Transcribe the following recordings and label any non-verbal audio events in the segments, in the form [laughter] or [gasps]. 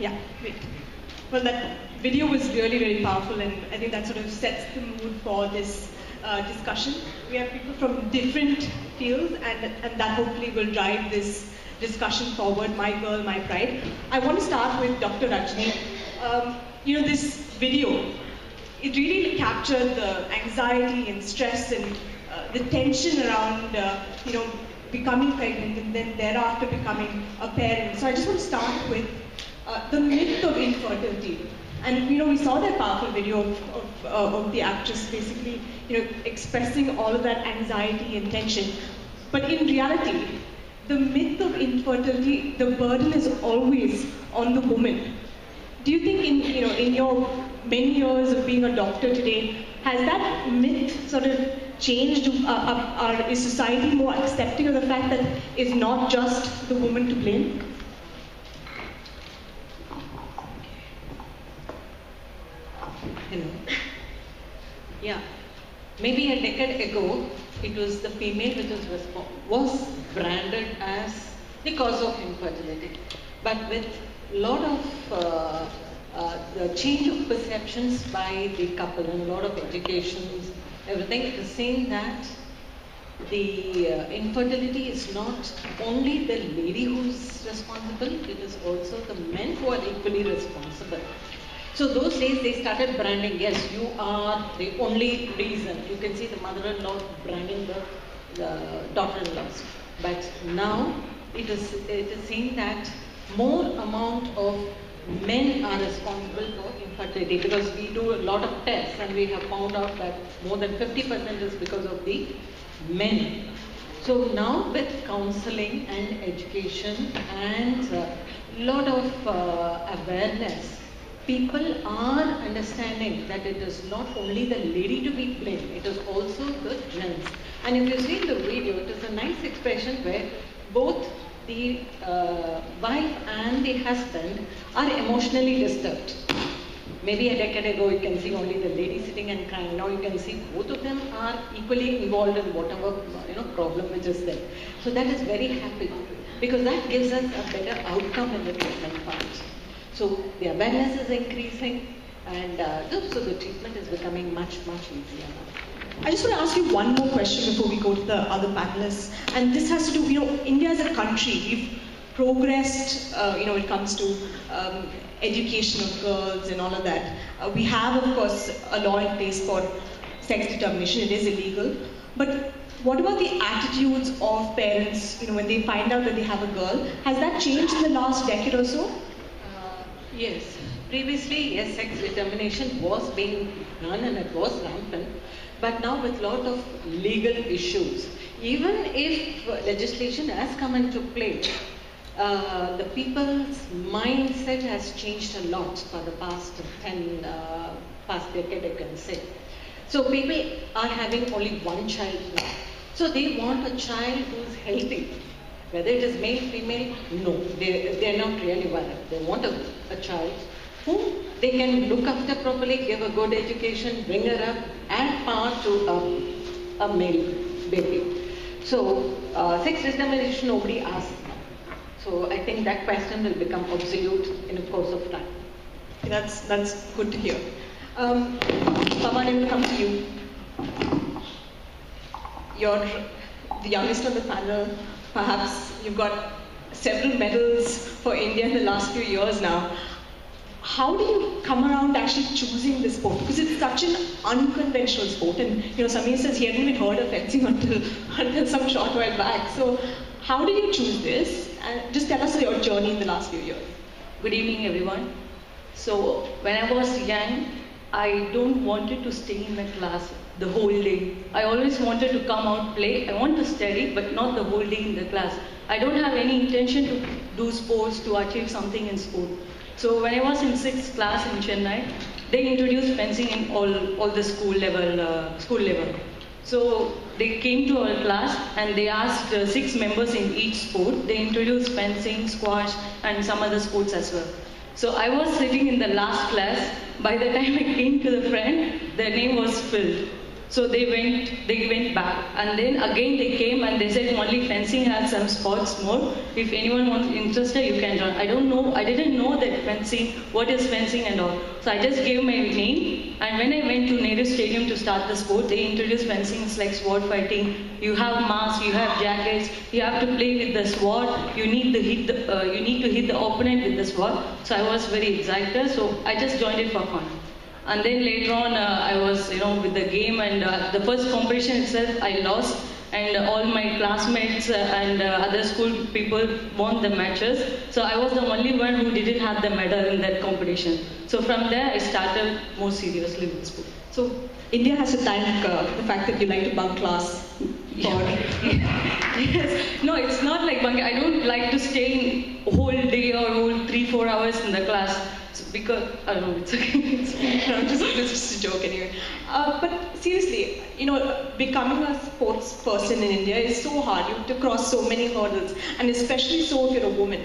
Yeah. Well, that video was really, really powerful, and I think that sort of sets the mood for this uh, discussion. We have people from different fields, and, and that hopefully will drive this discussion forward, My Girl, My Pride. I want to start with Dr. Rajni. Um, you know, this video, it really captured the anxiety and stress and uh, the tension around, uh, you know, becoming pregnant and then thereafter becoming a parent. So I just want to start with uh, the myth of infertility. And you know, we saw that powerful video of, of, uh, of, the actress basically, you know, expressing all of that anxiety and tension. But in reality, the myth of infertility, the burden is always on the woman. Do you think, in you know, in your many years of being a doctor today, has that myth sort of changed? Uh, uh, is society more accepting of the fact that it's not just the woman to blame? Hello. Yeah. Maybe a decade ago, it was the female which was, was branded as the cause of infertility. But with lot of uh, uh, the change of perceptions by the couple and a lot of educations, everything, it is seen that the uh, infertility is not only the lady who's responsible, it is also the men who are equally responsible. So those days they started branding, yes, you are the only reason. You can see the mother-in-law branding the, the daughter-in-laws. But now it is, it is seen that more amount of men are responsible for infertility because we do a lot of tests and we have found out that more than 50% is because of the men. So now with counseling and education and a lot of uh, awareness, people are understanding that it is not only the lady to be blamed, it is also the gents. And if you see the video, it is a nice expression where both the uh, wife and the husband are emotionally disturbed. Maybe a decade ago you can see only the lady sitting and crying. Now you can see both of them are equally involved in whatever you know problem which is there. So that is very happy because that gives us a better outcome in the treatment part. So the awareness is increasing and uh, so the treatment is becoming much, much easier. I just want to ask you one more question before we go to the other panelists. And this has to do, you know, India as a country, we've progressed, uh, you know, it comes to um, education of girls and all of that. Uh, we have, of course, a law in place for sex determination. It is illegal. But what about the attitudes of parents, you know, when they find out that they have a girl? Has that changed in the last decade or so? Yes. Previously, yes, sex determination was being done and it was rampant. But now with lot of legal issues, even if legislation has come into play, uh, the people's mindset has changed a lot for the past 10, uh, past decade, I can say. So people are having only one child now. So they want a child who's healthy. Whether it is male, female, no, they, they're not really worried. They want a, a child whom they can look after properly, give a good education, bring her up, and power to a, a male baby. So, uh, sex discrimination nobody asks now. So, I think that question will become obsolete in the course of time. That's, that's good to hear. Um, I will come to you. You're the youngest on the panel. Perhaps you've got several medals for India in the last few years now. How do you come around actually choosing this sport? Because it's such an unconventional sport. And you know, Samir says he hadn't even heard of fencing [laughs] until, until some short while back. So how do you choose this? And just tell us your journey in the last few years. Good evening, everyone. So when I was young, I don't wanted to stay in the class the whole day. I always wanted to come out, play. I want to study, but not the whole day in the class. I don't have any intention to do sports, to achieve something in sport. So when I was in sixth class in Chennai, they introduced fencing in all, all the school level, uh, school level. So they came to our class and they asked uh, six members in each sport. They introduced fencing, squash, and some other sports as well. So I was sitting in the last class. By the time I came to the front, the name was filled. So they went, they went back, and then again they came and they said only fencing has some spots more. If anyone wants interested, you can join. I don't know, I didn't know that fencing, what is fencing and all. So I just gave my name, and when I went to Nehru Stadium to start the sport, they introduced fencing. It's like sword fighting. You have masks, you have jackets, you have to play with the sword. You need to hit the, uh, you need to hit the opponent with the sword. So I was very excited. So I just joined it for fun. And then later on, uh, I was, you know, with the game and uh, the first competition itself, I lost. And all my classmates uh, and uh, other school people won the matches. So I was the only one who didn't have the medal in that competition. So from there, I started more seriously with sport. So India has to thank uh, the fact that you like to bunk class for [laughs] yes. No, it's not like bunking. I don't like to stay in whole day or whole three, four hours in the class. So because I don't know, it's okay. [laughs] It's. I'm just, just a joke anyway. Uh, but seriously, you know, becoming a sports person in India is so hard. You have to cross so many hurdles, and especially so if you're a woman.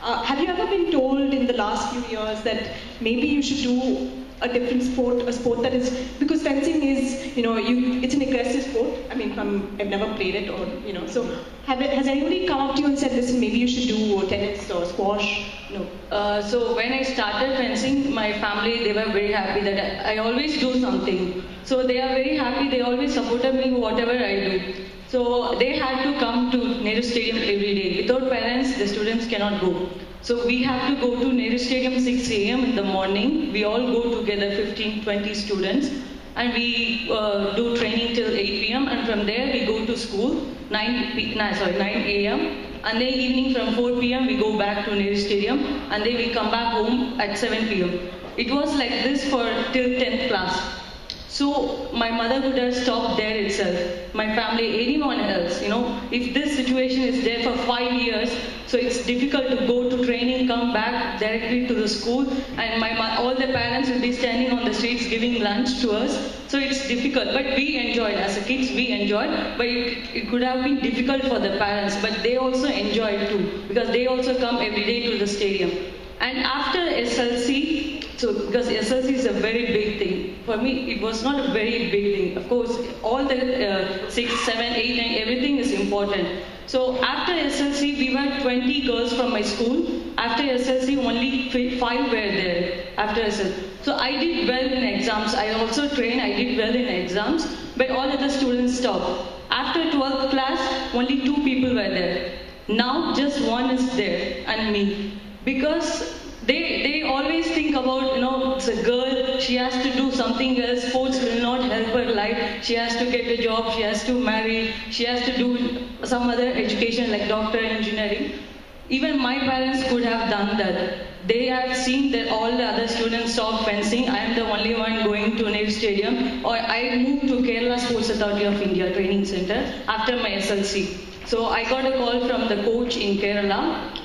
Uh, have you ever been told in the last few years that maybe you should do a different sport, a sport that is because fencing is, you know, you it's an aggressive sport. I mean, I'm, I've never played it, or you know, so have has anybody come up to you and said, listen, maybe you should do tennis or squash? No. Uh, so when I started fencing, my family they were very happy that I, I always do something. So they are very happy. They always supported me whatever I do. So they had to come to Nehru Stadium every day. Without parents, the students cannot go. So we have to go to Nehru Stadium 6 a.m. in the morning. We all go together, 15, 20 students, and we uh, do training till 8 p.m. And from there we go to school 9 p- no, sorry 9 a.m. And then evening from 4 p.m. we go back to Nehru Stadium, and then we come back home at 7 p.m. It was like this for till 10th class. So my mother would have stopped there itself. My family, anyone else, you know, if this situation is there for five years, so it's difficult to go to training, come back directly to the school, and my all the parents will be standing on the streets giving lunch to us. So it's difficult, but we enjoyed as a kids. We enjoyed, but it, it could have been difficult for the parents, but they also enjoyed too because they also come every day to the stadium. And after SLC, so because SLC is a very big thing. For me, it was not a very big thing. Of course, all the uh, six, seven, eight, nine, everything is important. So after SLC, we were 20 girls from my school. After SLC, only five were there. After SLC, so I did well in exams. I also trained. I did well in exams, but all other students stopped. After 12th class, only two people were there. Now just one is there, and me, because they, they always think about, you know, it's a girl, she has to do something else, sports will not help her life, she has to get a job, she has to marry, she has to do some other education like doctor, engineering. Even my parents could have done that. They have seen that all the other students stop fencing. I am the only one going to Nehru Stadium. Or I moved to Kerala Sports Authority of India Training Center after my SLC. So I got a call from the coach in Kerala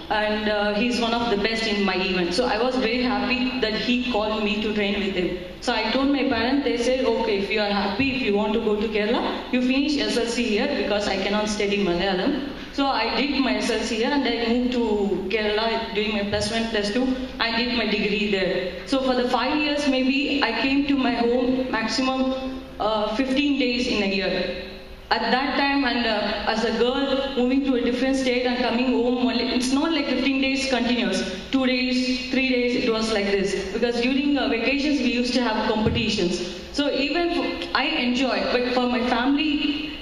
and uh, he's one of the best in my event. So I was very happy that he called me to train with him. So I told my parents, they said, okay, if you are happy, if you want to go to Kerala, you finish SLC here because I cannot study Malayalam. So I did my SLC here and I moved to Kerala doing my plus one, plus two. I did my degree there. So for the five years maybe, I came to my home maximum uh, 15 days in a year at that time and uh, as a girl moving to a different state and coming home only, it's not like 15 days continuous. Two days three days it was like this. Because during uh, vacations we used to have competitions. So even i enjoy but for my family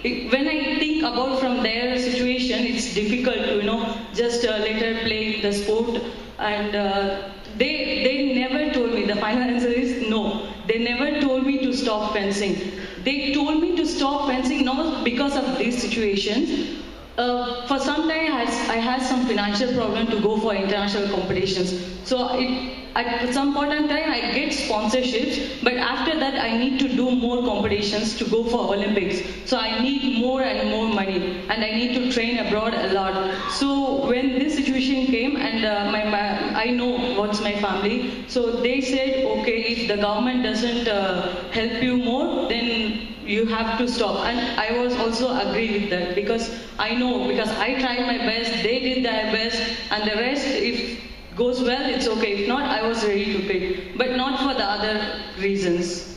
it, when i think about from their situation it's difficult to you know just uh, let her play the sport. And uh, they they never told me the final [laughs] answer is no. They never told me to stop fencing they told me to stop fencing not because of these situations. Uh, for some time, I, I had some financial problem to go for international competitions. So it, at some point in time, I get sponsorships, but after that, I need to do more competitions to go for Olympics. So I need more and more money, and I need to train abroad a lot. So when this situation came, and uh, my, my, I know what's my family, so they said, okay, if the government doesn't uh, help you more, then you have to stop. And I was also agree with that because I know because I tried my best, they did their best, and the rest, if goes well, it's okay. If not, I was ready to quit, but not for the other reasons.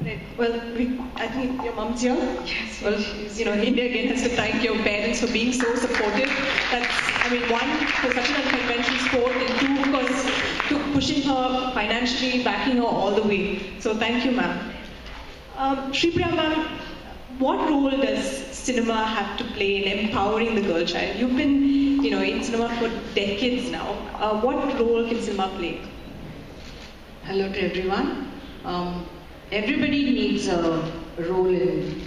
Right. Well, we, I think your mom's here. Yes. Well, you know, India again has to thank your parents for being so supportive. That's, I mean, one for such an unconventional sport, and two, of course, to pushing her financially, backing her all the way. So thank you, ma'am. Um, Shripriya, ma'am, what role does cinema have to play in empowering the girl child? You've been, you know, in cinema for decades now. Uh, what role can cinema play? Hello to everyone. Um, everybody needs a role in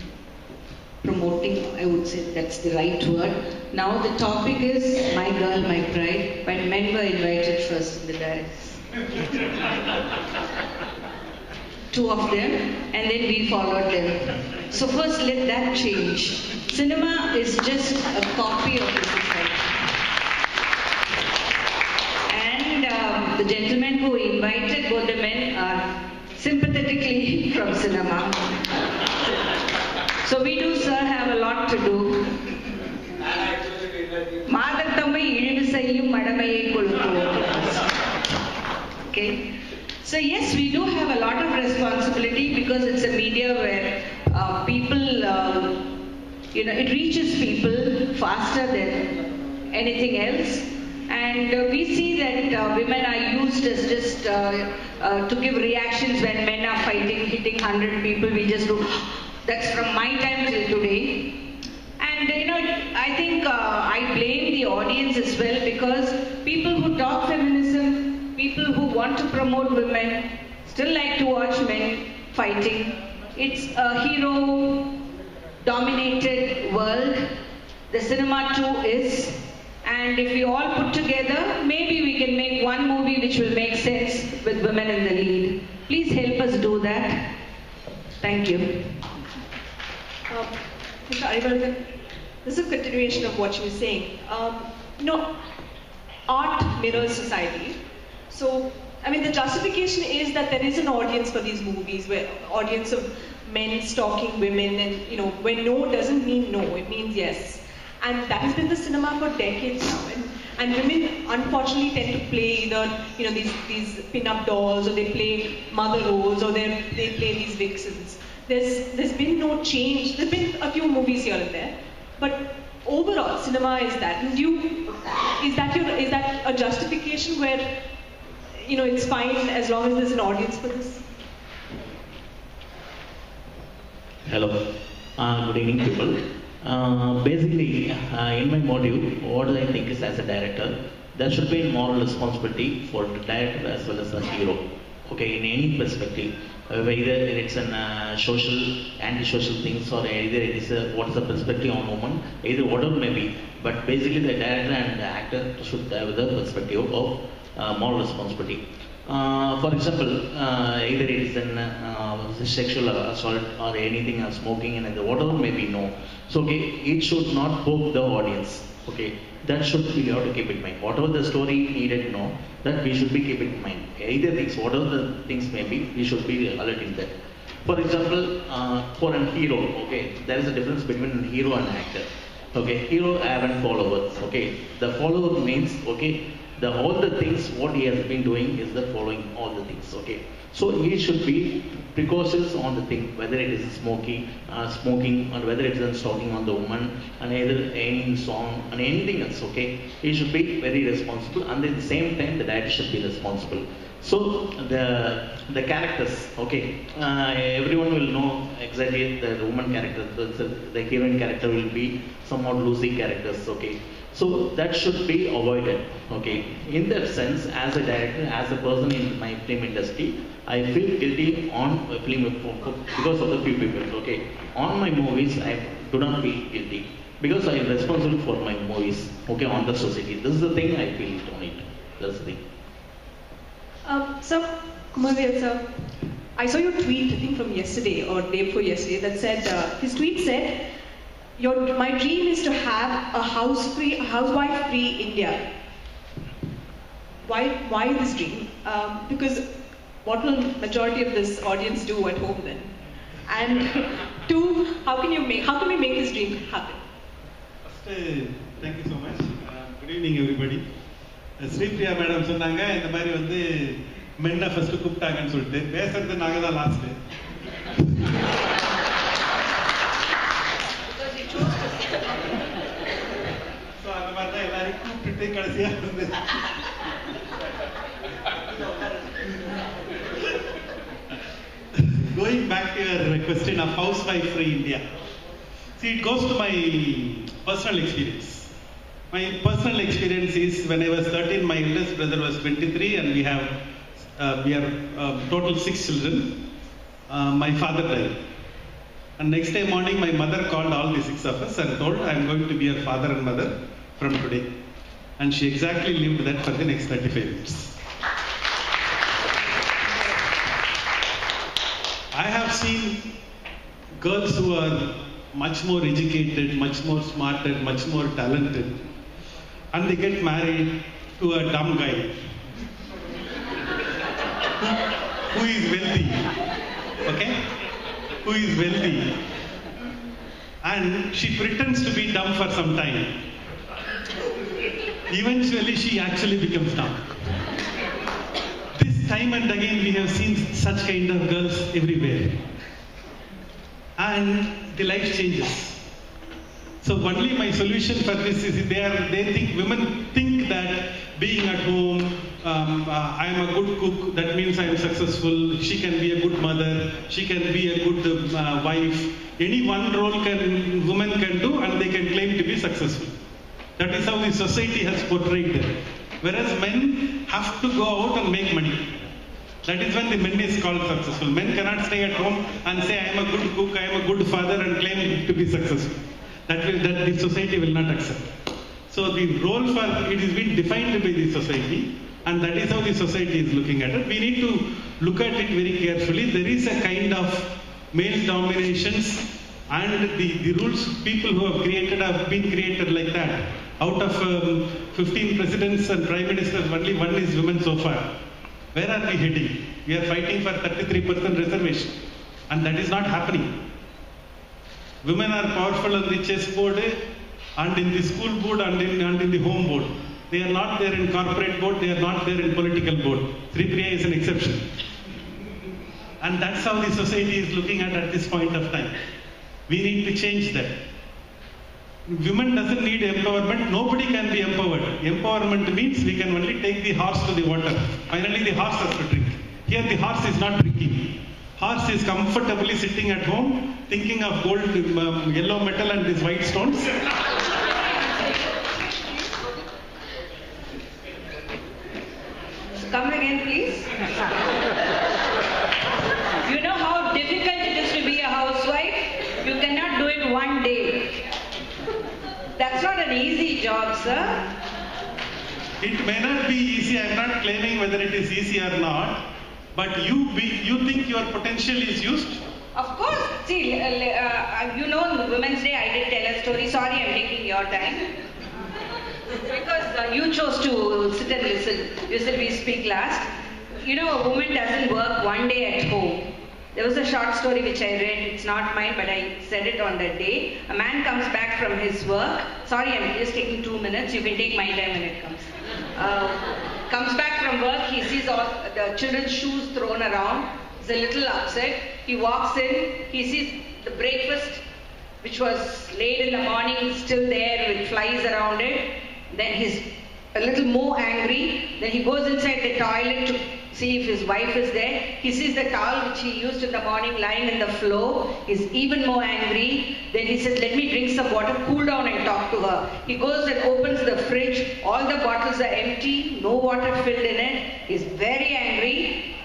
promoting, I would say that's the right word. Now the topic is My Girl, My Pride, when men were invited first in the dais. [laughs] Two of them, and then we followed them. So first let that change. Cinema is just a copy of the society. And um, the gentlemen who invited both the men are sympathetically from [laughs] cinema. So we do, sir, have a lot to do. மாதத்தம்மை இழிவு செய்யும் மடமையை கொளுத்துவோம் Okay. so yes, we do have a lot of responsibility because it's a media where uh, people, uh, you know, it reaches people faster than anything else. And uh, we see that uh, women are used as just uh, uh, to give reactions when men are fighting, hitting 100 people. We just do, [gasps] that's from my time till today. And you know, I think I blame the audience as well because people who talk feminism, people who want to promote women, still like to watch men fighting. It's a hero dominated world. The cinema too is. And if we all put together, maybe we can make one movie which will make sense with women in the lead. Please help us do that. Thank you. Um, this is a continuation of what you were saying. Um, you know, art mirrors society. So, I mean, the justification is that there is an audience for these movies, where audience of men stalking women, and you know, where no doesn't mean no, it means yes. And that has been the cinema for decades now. And, and women unfortunately tend to play either, you know, these, these pin-up dolls, or they play mother roles, or they they play these vixens. There's there's been no change. There's been a few movies here and there, but overall, cinema is that. And you, is that your is that a justification where, you know, it's fine as long as there's an audience for this? Hello. Uh, good evening, people. Uh, basically, uh, in my module, what I think is as a director, there should be a moral responsibility for the director as well as the hero. Okay, in any perspective, uh, whether it's an uh, social, anti-social things, or either it is a, what is the perspective on woman, either whatever may be. But basically, the director and the actor should have the perspective of moral responsibility. Uh, for example, uh, either it is an uh, sexual assault or anything, uh, smoking and whatever may be no. So okay, it should not poke the audience. Okay, that should you have to keep in mind. Whatever the story needed know, that we should be keeping in mind. Either things, whatever the things may be, we should be alerting that. For example, uh, for an hero, okay, there is a difference between a hero and actor. Okay, hero have and followers. Okay, the follower means okay, the all the things what he has been doing is the following all the things. Okay, so he should be precautious on the thing, whether it is smoking, uh, smoking, or whether it is stalking on the woman, and either any song and anything else. Okay, he should be very responsible, and at the same time, the director should be responsible. So the the characters, okay, uh, everyone will know exactly the woman character, the, the, the heroine character will be somewhat loosey characters, okay. So that should be avoided, okay. In that sense, as a director, as a person in my film industry, I feel guilty on film because of the few people, okay. On my movies, I do not feel guilty because I am responsible for my movies, okay, on the society. This is the thing I feel on it. That's the thing. Um, so, Kumaravel sir, I saw your tweet, I think from yesterday or day before yesterday, that said, uh, his tweet said, your, my dream is to have a house free, a housewife free India. Why, why this dream? Um, because what will majority of this audience do at home then? And [laughs] two, how can you make, how can we make this dream happen? First thank you so much good evening everybody Sripriya madam சொன்னாங்க இந்த மாதிரி வந்து மென்னை first கூப்பிட்டாங்கன்னு சொல்லிட்டு பேசுறது நாங்கள் தான் last எல்லாரையும் கூப்பிட்டுட்டு கடைசியா வந்து Going back to your question of housewife free India. See, it goes to my personal experience. My personal experience is when I was 13, my eldest brother was 23, and we have uh, we are uh, total six children. Uh, my father died. And next day morning, my mother called all the six of us and told, I'm going to be your father and mother from today. And she exactly lived that for the next 35 years. I have seen girls who are much more educated, much more smarter, much more talented, and they get married to a dumb guy who is wealthy. Okay? Who is wealthy. And she pretends to be dumb for some time. Eventually, she actually becomes dumb. This time and again, we have seen such kind of girls everywhere. And the life changes. So only my solution for this is they are they think women think that being at home, um, uh, I am a good cook. That means I am successful. She can be a good mother. She can be a good uh, wife. Any one role can woman can do, and they can claim to be successful. That is how the society has portrayed them. Whereas men have to go out and make money. That is when the men is called successful. Men cannot stay at home and say, I am a good cook, I am a good father, and claim to be successful. That will that the society will not accept. So the role for it is being defined by the society, and that is how the society is looking at it. We need to look at it very carefully. There is a kind of male dominations, and the, the rules people who have created have been created like that. Out of um, 15 presidents and prime ministers, only one is women so far. Where are we heading? We are fighting for 33% reservation, and that is not happening. Women are powerful on the chessboard and in the school board and in, and in the home board. They are not there in corporate board, they are not there in political board. 3PA is an exception. And that's how the society is looking at at this point of time. We need to change that. Women doesn't need empowerment. Nobody can be empowered. Empowerment means we can only take the horse to the water. Finally, the horse has to drink. Here, the horse is not drinking. Horse is comfortably sitting at home, thinking of gold, um, yellow metal, and these white stones. Come again, please. [laughs] you know how difficult it is to be a housewife? You cannot do it one day. That's not an easy job, sir. It may not be easy. I'm not claiming whether it is easy or not. But you be, you think your potential is used? Of course. See, uh, uh, you know, on Women's Day, I did tell a story. Sorry, I'm taking your time. Because uh, you chose to sit and listen. You said we speak last. You know, a woman doesn't work one day at home. There was a short story which I read. It's not mine, but I said it on that day. A man comes from his work. Sorry, I'm just taking two minutes. You can take my time when it comes. Uh, comes back from work. He sees all the children's shoes thrown around. He's a little upset. He walks in. He sees the breakfast, which was laid in the morning, still there with flies around it. Then he's a little more angry. Then he goes inside the toilet to see if his wife is there. He sees the towel which he used in the morning lying in the floor. He's even more angry. Then he says, Let me drink some water, cool down and talk to her. He goes and opens the fridge. All the bottles are empty, no water filled in it. He's very angry.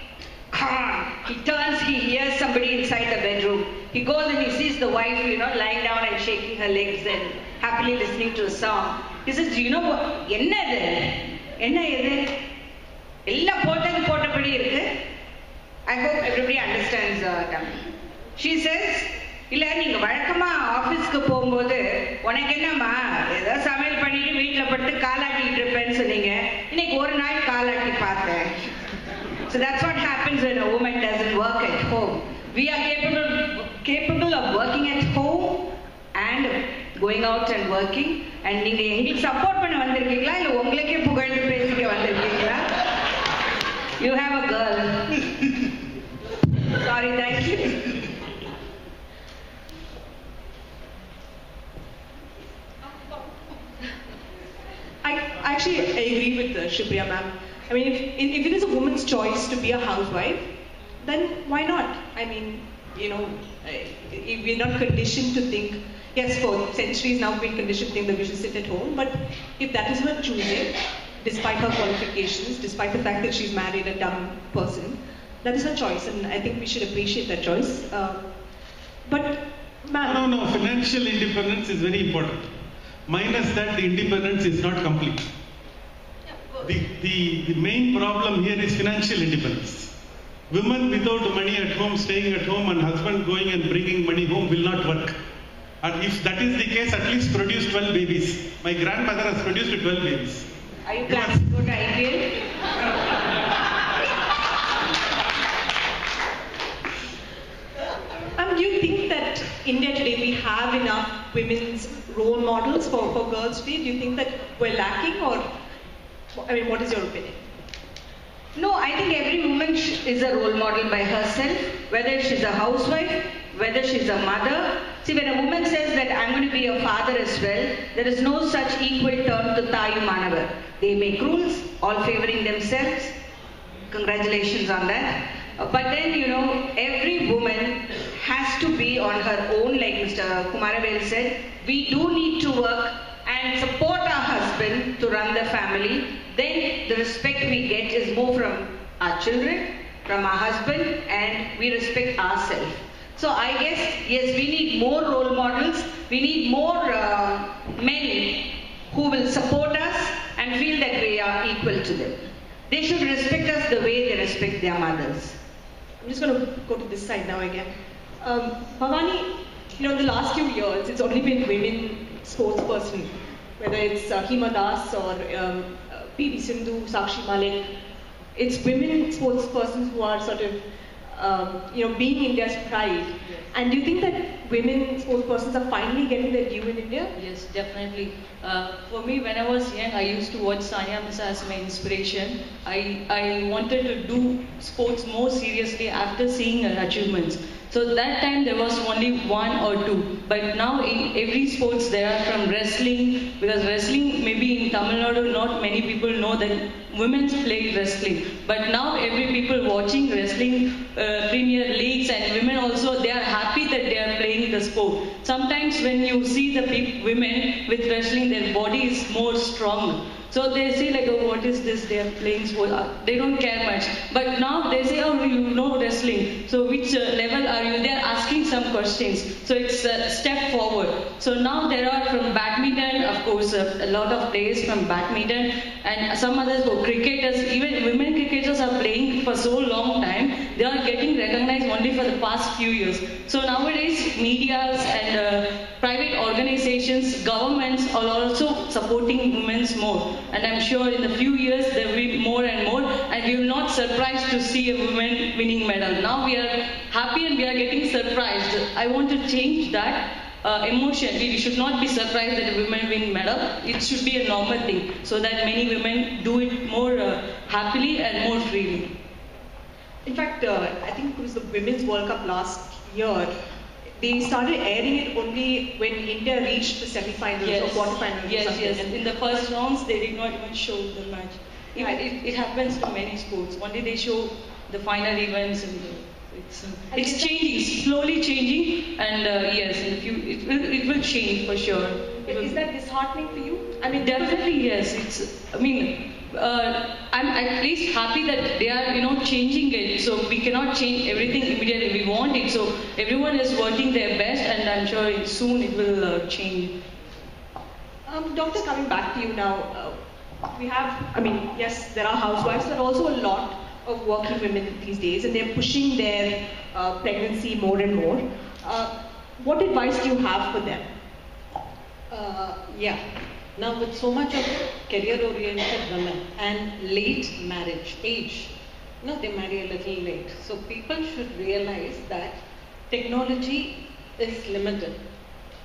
He turns, he hears somebody inside the bedroom. He goes and he sees the wife, you know, lying down and shaking her legs and happily listening to a song. He says, Do you know what? என்னது என்ன இது எல்லாம் போட்டது போட்டபடி இருக்கு. I hope everybody understands Tamil she says இல்லை நீங்கள் வழக்கமாக ஆஃபீஸ்க்கு போகும்போது உனக்கு என்னம்மா ஏதோ சமையல் பண்ணிட்டு வீட்டில் பட்டு காலாட்டிக்கிட்டு இருப்பேன்னு சொன்னீங்க. இன்னைக்கு ஒரு நாள் காலாட்டி பார்த்தேன். So that's what happens when a woman doesn't work at home we are capable capable of working at home and going out and working and நீங்கள் எங்களுக்கு சப்போர்ட் பண்ண வந்திருக்கீங்களா? இல்லை உங்களுக்கே புகழ்ந்து பேசிக்க வந்திருக்கீங்களா? You have a girl. Sorry, thank you. I actually agree with uh, the Shripriya ma'am. I mean, if, if it is a woman's choice to be a housewife, then why not? I mean, you know, eh, we're not conditioned to think, yes, for centuries now we've been conditioned to think that we should sit at home, but if that is her choosing, despite her qualifications, despite the fact that she's married a dumb person, that is her choice, and I think we should appreciate that choice. Uh, but, ma'am. No, no, financial independence is very important. Minus that, the independence is not complete. The, the, the main problem here is financial independence. Women without money at home, staying at home, and husband going and bringing money home will not work. And if that is the case, at least produce 12 babies. My grandmother has produced 12 babies. Are you planning to go to IPL? Um, do you think that India today we have enough women's role models for, for girls today? Do you think that we're lacking or, I mean, what is your opinion? No, I think every woman is a role model by herself, whether she's a housewife, whether she's a mother. See, when a woman says that I'm going to be a father as well, there is no such equal term to Tayu Manavar. They make rules, all favoring themselves. Congratulations on that. But then, you know, every woman has to be on her own, like Mr. Kumaravel said. We do need to work and support our husband to run the family then the respect we get is more from our children, from our husband, and we respect ourselves. So I guess, yes, we need more role models. We need more uh, men who will support us and feel that we are equal to them. They should respect us the way they respect their mothers. I'm just going to go to this side now again. Um, Bhavani, you know, in the last few years, it's only been women sports person, whether it's uh, Hima Das or um, PV Sindhu, Sakshi Malik. It's women sports persons who are sort of, um, you know, being India's pride. And do you think that women sports persons are finally getting their due in India? Yes, definitely. Uh, for me, when I was young, I used to watch Sania Mirza as my inspiration. I, I wanted to do sports more seriously after seeing her achievements. So that time there was only one or two. But now in every sports there are from wrestling, because wrestling maybe in Tamil Nadu not many people know that women play wrestling. But now every people watching wrestling uh, premier leagues and women also they are happy that they are playing the sport. Sometimes when you see the women with wrestling their body is more strong. So they say like, oh, what is this? They are playing sport. Uh, they don't care much. But now they say, oh, you know wrestling. So which uh, level are you? They are asking some questions. So it's a step forward. So now there are from badminton, of course, uh, a lot of players from badminton and some others for cricketers. Even women cricketers are playing for so long time. They are getting recognized only for the past few years. So nowadays, medias and uh, private organizations, governments are also supporting women more. And I'm sure in a few years there will be more and more. And we will not surprised to see a woman winning medal. Now we are happy and we are getting surprised. I want to change that. Uh, emotion. We should not be surprised that a woman win medal. It should be a normal thing so that many women do it more uh, happily and more freely. In fact, uh, I think it was the Women's World Cup last year. They started airing it only when India reached the semi-finals yes. or quarterfinals. Yes, yes. In the first rounds, they did not even show the match. It, it, it, happens to many sports. Only they show the final events and the, it's, uh, it's changing, slowly changing, and uh, yes, in a few, it will, it will change for sure. Is that disheartening for you? I mean, definitely yes. It's, I mean, uh, I'm at least happy that they are, you know, changing it. So we cannot change everything immediately. We want it. So everyone is working their best, and I'm sure it, soon it will uh, change. Um, doctor, coming back to you now. Uh, we have, I mean, yes, there are housewives, but also a lot of working women these days, and they're pushing their uh, pregnancy more and more. Uh, what advice do you have for them? Uh, yeah. Now, with so much of career-oriented women and late marriage age, no, they marry a little late. So people should realize that technology is limited.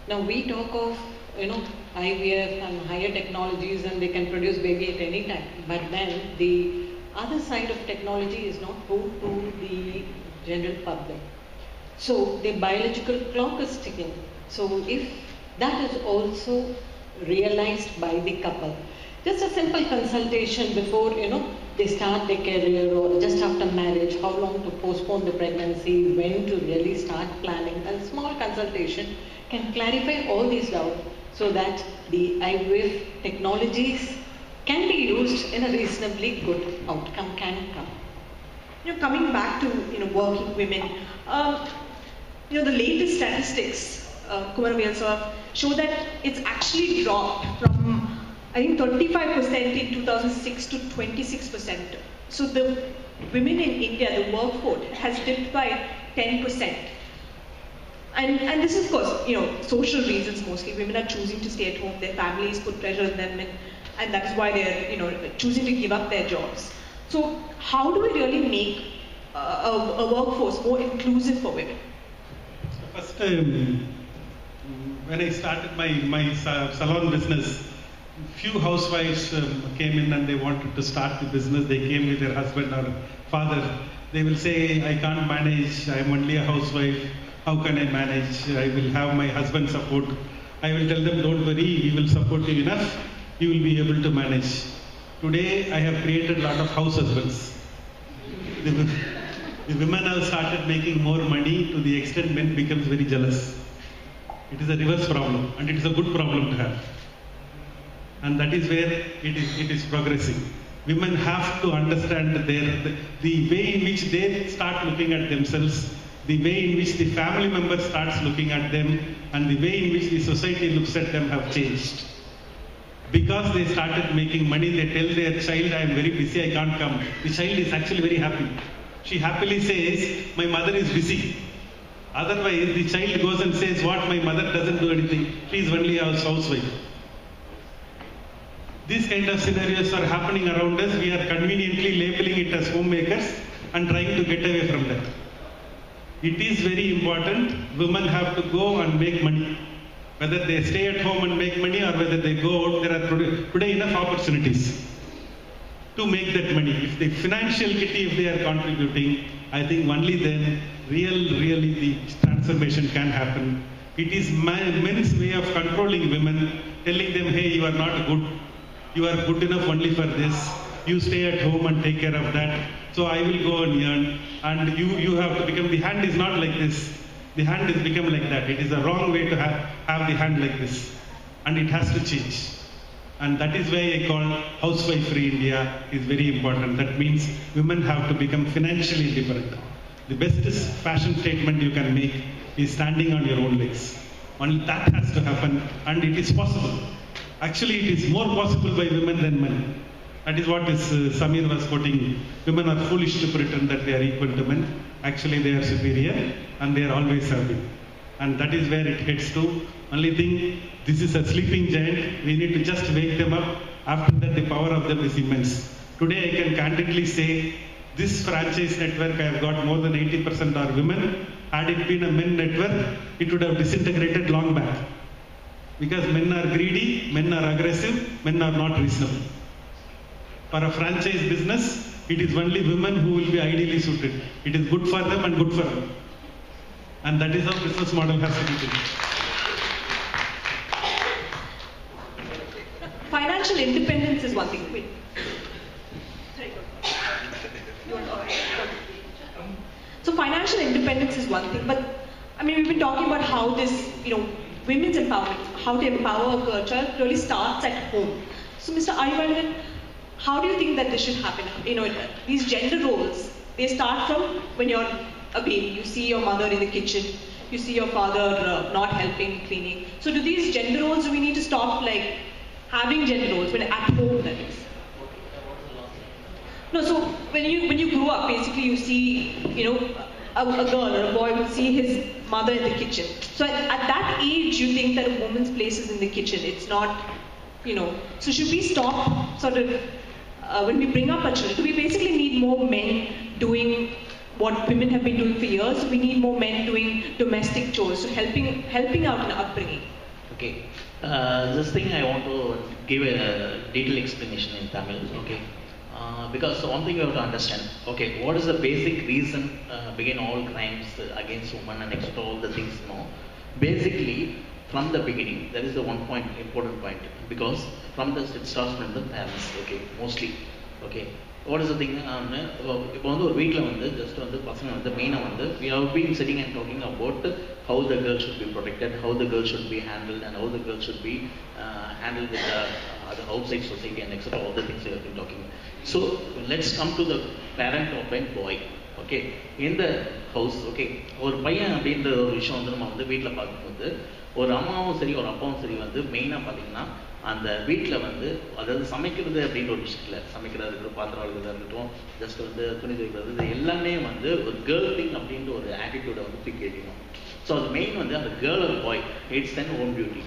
Now we talk of, you know, IVF and higher technologies and they can produce baby at any time. But then the other side of technology is not told to the general public. So the biological clock is ticking. So if that is also realized by the couple. Just a simple consultation before, you know, they start their career or just after marriage, how long to postpone the pregnancy, when to really start planning. A small consultation can clarify all these doubts so that the IVF technologies can be used in a reasonably good outcome can come. You know, coming back to you know working women, um, you know the latest statistics, uh, show that it's actually dropped from I think 35% in 2006 to 26%. So the women in India, the workforce, has dipped by 10%. And, and this is, of course, you know, social reasons mostly. Women are choosing to stay at home. Their families put pressure on them, and, and that is why they're, you know, choosing to give up their jobs. So how do we really make uh, a, a, workforce more inclusive for women? First, um, when I started my, my salon business, few housewives um, came in and they wanted to start the business. They came with their husband or father. They will say, I can't manage, I'm only a housewife. How can I manage? I will have my husband support. I will tell them, don't worry, we will support you enough. You will be able to manage. Today, I have created a lot of house husbands. The, the women have started making more money to the extent men becomes very jealous. It is a reverse problem and it is a good problem to have and that is where it is, it is progressing. Women have to understand their, the, the way in which they start looking at themselves, the way in which the family member starts looking at them, and the way in which the society looks at them have changed. Because they started making money, they tell their child, I am very busy, I can't come. The child is actually very happy. She happily says, My mother is busy. Otherwise, the child goes and says, What? My mother doesn't do anything. She is only a housewife. These kind of scenarios are happening around us. We are conveniently labeling it as homemakers and trying to get away from that. It is very important. Women have to go and make money. Whether they stay at home and make money or whether they go out, there are today enough opportunities to make that money. If the financial kitty, if they are contributing, I think only then real, really the transformation can happen. It is men's way of controlling women, telling them, hey, you are not good, you are good enough only for this. You stay at home and take care of that. So I will go and earn. And you, you have to become, the hand is not like this. The hand is become like that. It is a wrong way to have, have the hand like this. And it has to change. And that is why I call Housewife Free India is very important. That means women have to become financially independent. The best fashion statement you can make is standing on your own legs. Only that has to happen and it is possible. Actually, it is more possible by women than men. That is what is, uh, Samir was quoting. Women are foolish to pretend that they are equal to men. Actually, they are superior and they are always serving. And that is where it heads to. Only thing, this is a sleeping giant. We need to just wake them up. After that, the power of them is immense. Today, I can candidly say this franchise network, I have got more than 80% are women. Had it been a men network, it would have disintegrated long back. Because men are greedy, men are aggressive, men are not reasonable. For a franchise business, it is only women who will be ideally suited. It is good for them and good for them. And that is how business model has to be. Financial independence is one thing. So financial independence is one thing, but I mean we've been talking about how this, you know, women's empowerment, how to empower a child really starts at home. So Mr. Arivaldan, how do you think that this should happen? You know, these gender roles, they start from when you're a baby. You see your mother in the kitchen, you see your father uh, not helping cleaning. So do these gender roles, do we need to stop like having gender roles when at home that is? No, so when you when you grow up, basically you see, you know, a, a girl or a boy will see his mother in the kitchen. So at, at, that age, you think that a woman's place is in the kitchen. It's not, you know. So should we stop sort of uh, when we bring up our children? Do we basically need more men doing what women have been doing for years? We need more men doing domestic chores, so helping helping out in upbringing. Okay. Uh, this thing I want to give a detailed explanation in Tamil. Okay. Uh, because one thing you have to understand, okay, what is the basic reason uh, behind all crimes against women and extra all the things? No, basically from the beginning, that is the one point, important point, because from this it starts from the parents, okay, mostly, okay. What is thing இப்போ வந்து ஒரு வீட்டில் வந்து just வந்து பசங்க வந்து மெயினாக வந்து we have been sitting and talking about how the girl should be protected how the girl should be handle and how the girl should be handle with அது outside society and extra all the things been talking so let's come to the parent of and boy okay இந்த house okay ஒரு பையன் அப்படின்ற ஒரு விஷயம் வந்து நம்ம வந்து வீட்டில் பார்க்கும்போது ஒரு அம்மாவும் சரி ஒரு அப்பாவும் சரி வந்து மெயினாக பார்த்தீங்கன்னா அந்த வீட்டில் வந்து அதாவது சமைக்கிறது அப்படின்ற ஒரு விஷயத்தில் சமைக்கிறதா இருக்கட்டும் பாத்திரம் அழுகிறதா இருக்கட்டும் ஜஸ்ட் வந்து துணி துவைக்கிறது இது எல்லாமே வந்து ஒரு கேர்ள் திங் அப்படின்ற ஒரு ஆட்டிடியூடை வந்து பிக் கேட்கணும் ஸோ அது மெயின் வந்து அந்த girl and boy it's and own beauty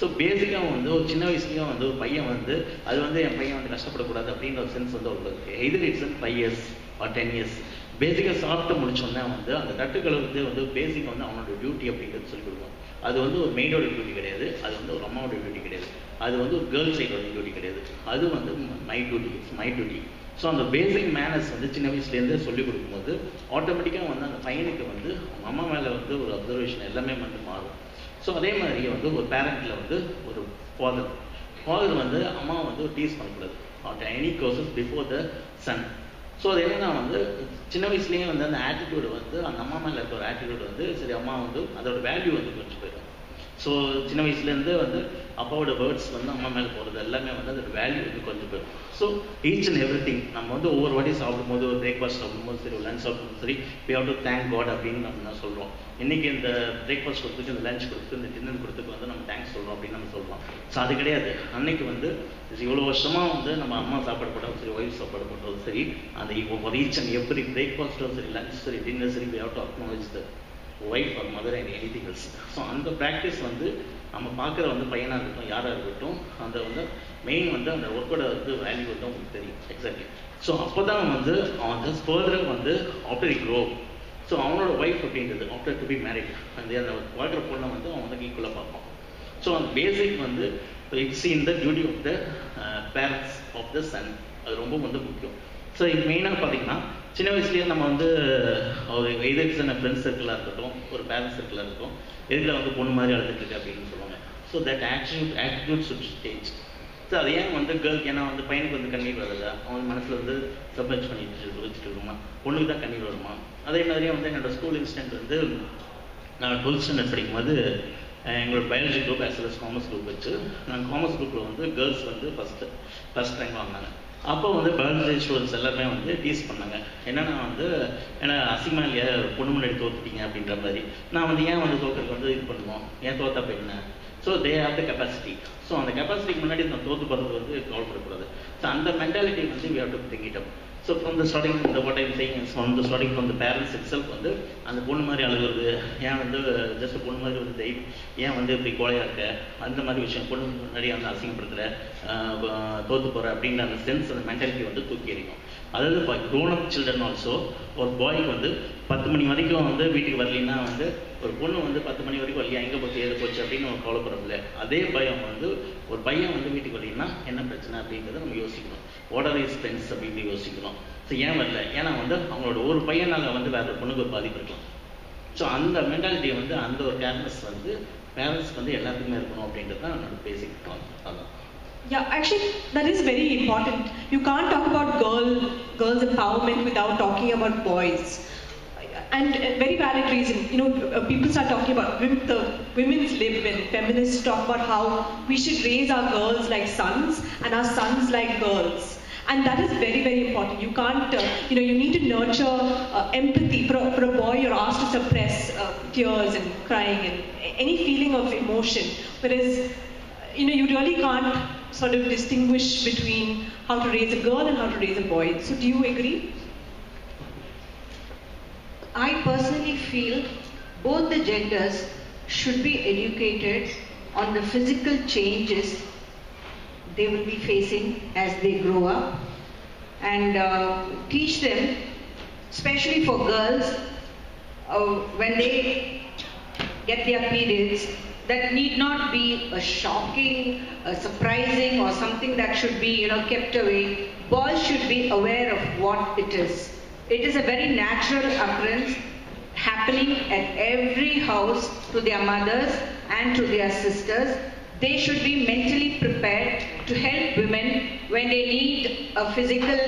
so பேசிக்காக வந்து ஒரு சின்ன வயசுலேயும் வந்து ஒரு பையன் வந்து அது வந்து என் பையன் வந்து கஷ்டப்படக்கூடாது அப்படின்ற ஒரு சென்ஸ் வந்து அவங்களுக்கு எதிர் it's and five years or ten years பேசிக்காக சாப்பிட்டு முடிச்சோன்னே வந்து அந்த தட்டுக்களை வந்து வந்து பேசிக்காக வந்து அவனோட டியூட்டி அப்படிங்கிறது சொல்லி கொடுக்கும் அது வந்து ஒரு மெயினோட டியூட்டி கிடையாது. அது வந்து ஒரு அம்மாவோட டியூட்டி கிடையாது. அது வந்து ஒரு கேர்ள் சைடோட டியூட்டி கிடையாது. அது வந்து my duty my duty so அந்த பேசிக் மேனர்ஸ் வந்து சின்ன வயசுலேருந்தே சொல்லிக் கொடுக்கும்போது ஆட்டோமேட்டிக்காக வந்து அந்த பையனுக்கு வந்து அவங்க அம்மா மேலே வந்து ஒரு அப்சர்வேஷன் எல்லாமே வந்து மாறும். ஸோ அதே மாதிரி வந்து ஒரு பேரண்ட்டில் வந்து ஒரு ஃபாதர் ஃபாதர் வந்து அம்மா வந்து ஒரு டீஸ் பண்ணக்கூடாது. At any courses before the sun so அது என்னன்னா வந்து சின்ன வயசுலேயே வந்து அந்த ஆட்டிடியூடு வந்து அந்த அம்மா மேலே இருக்க ஒரு ஆட்டிடியூட் வந்து சரி அம்மா வந்து அதோட வேல்யூ வந்து கொஞ்சம் ஸோ சின்ன வயசுலேருந்து வந்து அப்பாவோட வேர்ட்ஸ் வந்து அம்மா மேலே போகிறது எல்லாமே வந்து அதோட வேல்யூ வந்து கொஞ்சம் போயிடும். So each and every thing நம்ம வந்து ஒவ்வொரு வாட்டி சாப்பிடும்போது ஒரு பிரேக்ஃபாஸ்ட் சாப்பிடும்போது சரி ஒரு லஞ்ச் சாப்பிடும்போது சரி we have to thank god அப்படின்னு நம்ம தான் சொல்கிறோம் இன்னைக்கு இந்த பிரேக்ஃபாஸ்ட் கொடுத்துக்கு இந்த லஞ்ச் கொடுத்து இந்த டின்னர் கொடுத்துக்கு வந்து நம்ம தேங்க்ஸ் சொல்கிறோம் அப்படின்னு நம்ம சொல்கிறோம் ஸோ அது கிடையாது. அன்னைக்கு வந்து இவ்வளோ வருஷமாக வந்து நம்ம அம்மா சாப்பாடு போட்டாலும் சரி ஒய்ஃப் சாப்பாடு போட்டாலும் சரி அந்த ஒரு ஈச் அண்ட் எவ்ரி பிரேக்ஃபாஸ்ட்டும் சரி லஞ்ச் சரி டின்னர் சரி we have to acknowledge that wife or mother and any thing else so அந்த ப்ராக்டிஸ் வந்து நம்ம பார்க்குற வந்து பையனாக இருக்கட்டும் யாராக இருக்கட்டும் அந்த வந்து மெயின் வந்து அந்த ஒர்க்கோட வந்து வேல்யூ வந்து அவங்களுக்கு தெரியும் எக்ஸாக்ட்லி ஸோ அப்போ தான் வந்து அவன் ஜஸ்ட் ஃபர்தர் வந்து ஆஃப்டர் இ க்ரோ ஸோ அவனோட ஒய்ஃப் அப்படின்றது ஆஃப்டர் டு பி மேரிட் அந்த அந்த வாழ்க்கிற பொண்ணை வந்து அவன் வந்து ஈக்குவலாக பார்ப்பான். ஸோ அந்த பேசிக் வந்து it's in the duty of the parents of the son அது ரொம்ப வந்து முக்கியம். ஸோ இது மெயினாக பார்த்தீங்கன்னா சின்ன வயசுலேயே நம்ம வந்து ஒரு எதிர்க்கு சின்ன ஃப்ரெண்ட்ஸ் சர்க்கிளாக இருக்கட்டும் ஒரு பேரண்ட்ஸ் சர்க்கிளாக இருக்கட்டும் எதிரில் வந்து பொண்ணு மாதிரி அழுதுட்டு இருக்கு அப்படின்னு சொல்லுவாங்க. So that attitude attitude should change so அது ஏன் வந்து கேர்ள் ஏன்னா வந்து பையனுக்கு வந்து கண்ணீர் வருதா? அவன் மனசில் வந்து சப்மர்ஜ் பண்ணிட்டு வச்சுட்டு இருக்குமா பொண்ணுக்கு தான் கண்ணீர் வருமா? அதே மாதிரியே வந்து என்னோடய ஸ்கூல் இன்சிடென்ட் வந்து நான் டுவெல்த் ஸ்டாண்டர்ட் படிக்கும்போது எங்களோட biology group as well commerce group வச்சு நாங்கள் காமர்ஸ் குரூப்பில் வந்து கேர்ள்ஸ் வந்து ஃபஸ்ட்டு ஃபஸ்ட் ரேங்க் வாங்கினாங்க. அப்போ வந்து பயாலஜி ஸ்டூடெண்ட்ஸ் எல்லாருமே வந்து டீஸ் பண்ணாங்க. என்னன்னா வந்து ஏன்னா அசிங்கமா இல்லையா? பொண்ணு முன்னாடி தோத்துட்டீங்க அப்படின்ற மாதிரி. நான் வந்து ஏன் வந்து தோக்கிறதுக்கு வந்து இது பண்ணுவோம்? ஏன் தோத்தா போயிருந்தேன் so they have the capacity so அந்த கெப்பாசிட்டிக்கு முன்னாடி நான் தோத்து போகிறது வந்து கவலைப்படக்கூடாது. ஸோ அந்த மென்டாலிட்டி வந்து we have to think it up so from the starting இந்த what I'm saying from the starting from the parents itself வந்து அந்த பொண்ணு மாதிரி அழுகுறது ஏன் வந்து ஜஸ்ட் பொண்ணு மாதிரி வந்து தை ஏன் வந்து இப்படி கோழையாக இருக்க? அந்த மாதிரி விஷயம் பொண்ணு முன்னாடி அந்த அசிங்கப்படுத்துகிற தோத்து போகிற அப்படின்ற அந்த சென்ஸ் அந்த மென்டாலிட்டி வந்து தூக்கி எறிக்கும் அதாவது க்ரோன் அப் சில்ட்ரன் ஆல்சோ ஒரு பாய்க்கு வந்து பத்து மணி வரைக்கும் வந்து வீட்டுக்கு வரலன்னா வந்து ஒரு பொண்ணு வந்து பத்து மணி வரைக்கும் வரலையா? எங்கே போச்சு ஏது போச்சு அப்படின்னு நம்ம கவலைப்படுறதில்ல. அதே பயம் வந்து ஒரு பையன் வந்து வீட்டுக்கு வரலன்னா என்ன பிரச்சனை அப்படிங்கிறத நம்ம யோசிக்கணும். வாட் ஆர் இஸ் ஃப்ரெண்ட்ஸ் அப்படின்னு யோசிக்கணும் ஸோ ஏன் வரல ஏன்னா வந்து அவங்களோட ஒரு பையனால் வந்து வேற ஒரு பொண்ணுக்கு ஒரு பாதிப்பு இருக்கலாம் ஸோ அந்த மென்டாலிட்டியை வந்து அந்த ஒரு கேர்னஸ் வந்து பேரண்ட்ஸ் வந்து எல்லாத்துக்குமே இருக்கணும் அப்படின்றது தான் என்னோட பேசிக் அதான் Yeah, actually, that is very important. You can't talk about girl girls empowerment without talking about boys. And a very valid reason, you know, uh, people start talking about the women's lib and feminists talk about how we should raise our girls like sons and our sons like girls. And that is very, very important. You can't, uh, you know, you need to nurture uh, empathy. For a, for a boy, you're asked to suppress uh, tears and crying and any feeling of emotion. Whereas, you know, you really can't sort of distinguish between how to raise a girl and how to raise a boy. So, do you agree? I personally feel both the genders should be educated on the physical changes they will be facing as they grow up and uh, teach them, especially for girls, uh, when they get their periods, that need not be a shocking, a surprising, or something that should be, you know, kept away. Boys should be aware of what it is. It is a very natural occurrence, happening at every house to their mothers and to their sisters. They should be mentally prepared to help women when they need a physical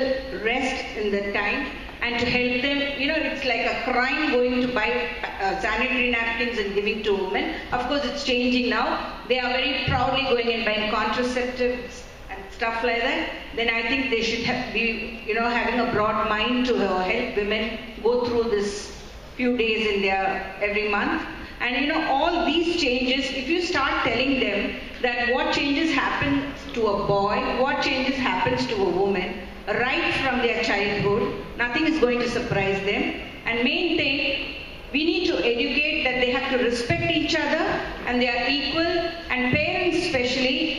rest in the time and to help them. You know, it's like a crime going to buy uh, sanitary napkins and giving to women. Of course, it's changing now. They are very proudly going and buying contraceptives and stuff like that. Then I think they should have, be, you know, having a broad mind to help women go through this few days in their every month. And you know, all these changes, if you start telling them that what changes happen to a boy, what changes happens to a woman, right from their childhood, nothing is going to surprise them. And main thing, we need to educate that they have to respect each other and they are equal and parents especially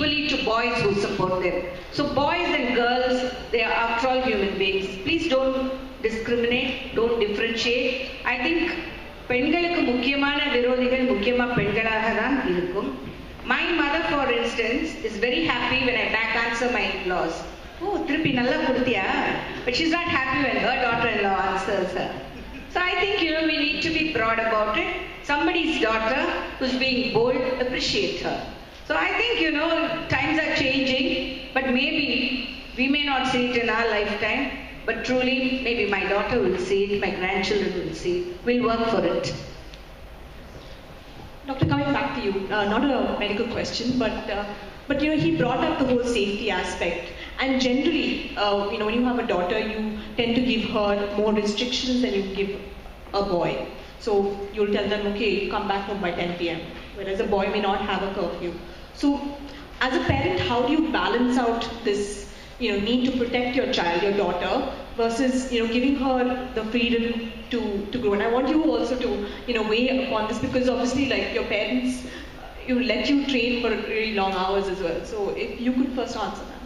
equally to boys who support them. So boys and girls, they are after all human beings. Please don't discriminate, don't differentiate. I think பெண்களுக்கு முக்கியமான விரோதிகள் முக்கியமா பெண்களாக தான் இருக்கும் My mother, for instance, is very happy when I back answer my in-laws. Oh, திருப்பி நல்லா கொடுத்தியா? But she's not happy when her daughter-in-law answers her. So I think, you know, we need to be broad about it. Somebody's daughter who's being bold, appreciate her. So I think, you know, times are changing, but maybe we may not see it in our lifetime, but truly, maybe my daughter will see it, my grandchildren will see it. We'll work for it. Doctor, coming back to you, uh, not a medical question, but uh, but you know he brought up the whole safety aspect, and generally, uh, you know, when you have a daughter, you tend to give her more restrictions than you give a boy. So you'll tell them, okay, come back home by 10 p.m., whereas a boy may not have a curfew. So, as a parent, how do you balance out this, you know, need to protect your child, your daughter, versus you know giving her the freedom to to grow? And I want you also to you know weigh upon this because obviously, like your parents, uh, you let you train for really long hours as well. So, if you could first answer that.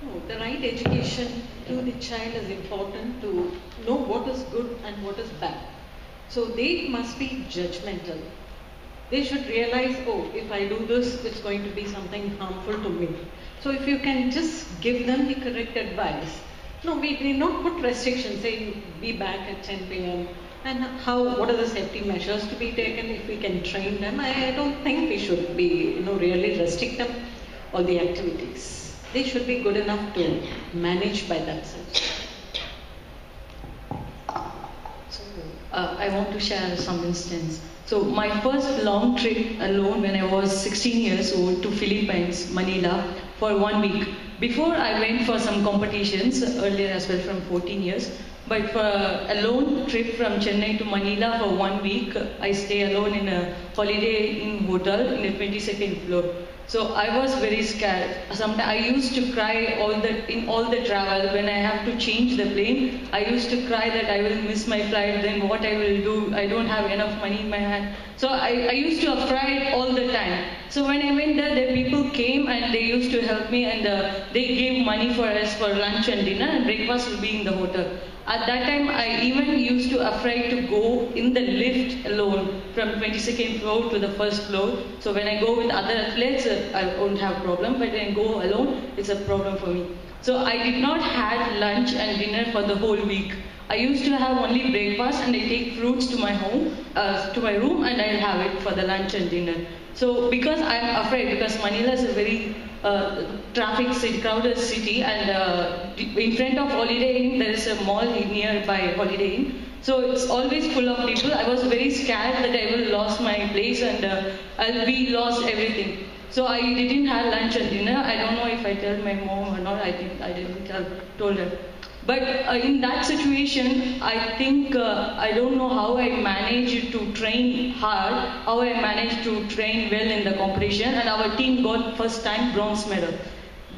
No, the right education to the child is important to know what is good and what is bad. So they must be judgmental. They should realize, oh, if I do this, it's going to be something harmful to me. So if you can just give them the correct advice. No, we need not put restrictions, saying be back at 10 p.m. And how, what are the safety measures to be taken if we can train them? I, I don't think we should be, you know, really restrict them all the activities. They should be good enough to manage by themselves. So, uh, I want to share some instance. So my first long trip alone when I was 16 years old to Philippines, Manila, for one week. Before I went for some competitions earlier as well from 14 years. But for a lone trip from Chennai to Manila for one week, I stay alone in a holiday in hotel in the 22nd floor. So I was very scared. Sometimes I used to cry all the in all the travel when I have to change the plane. I used to cry that I will miss my flight. Then what I will do? I don't have enough money in my hand. So I, I used to cry all the time. So when I went there, the people came and they used to help me and uh, they gave money for us for lunch and dinner and breakfast will be in the hotel. At that time, I even used to afraid to go in the lift alone from 22nd floor to the first floor. So when I go with other athletes, uh, I won't have problem. But when I go alone, it's a problem for me. So I did not have lunch and dinner for the whole week. I used to have only breakfast and I take fruits to my home, uh, to my room, and I'll have it for the lunch and dinner. So because I'm afraid, because Manila is a very uh, traffic city, crowded city, and uh, in front of Holiday Inn there is a mall nearby Holiday Inn. So it's always full of people. I was very scared that I will lose my place and uh, I'll be lost everything. So I didn't have lunch and dinner. I don't know if I tell my mom or not. I think I didn't tell, told her. But uh, in that situation, I think uh, I don't know how I managed to train hard, how I managed to train well in the competition, and our team got first time bronze medal.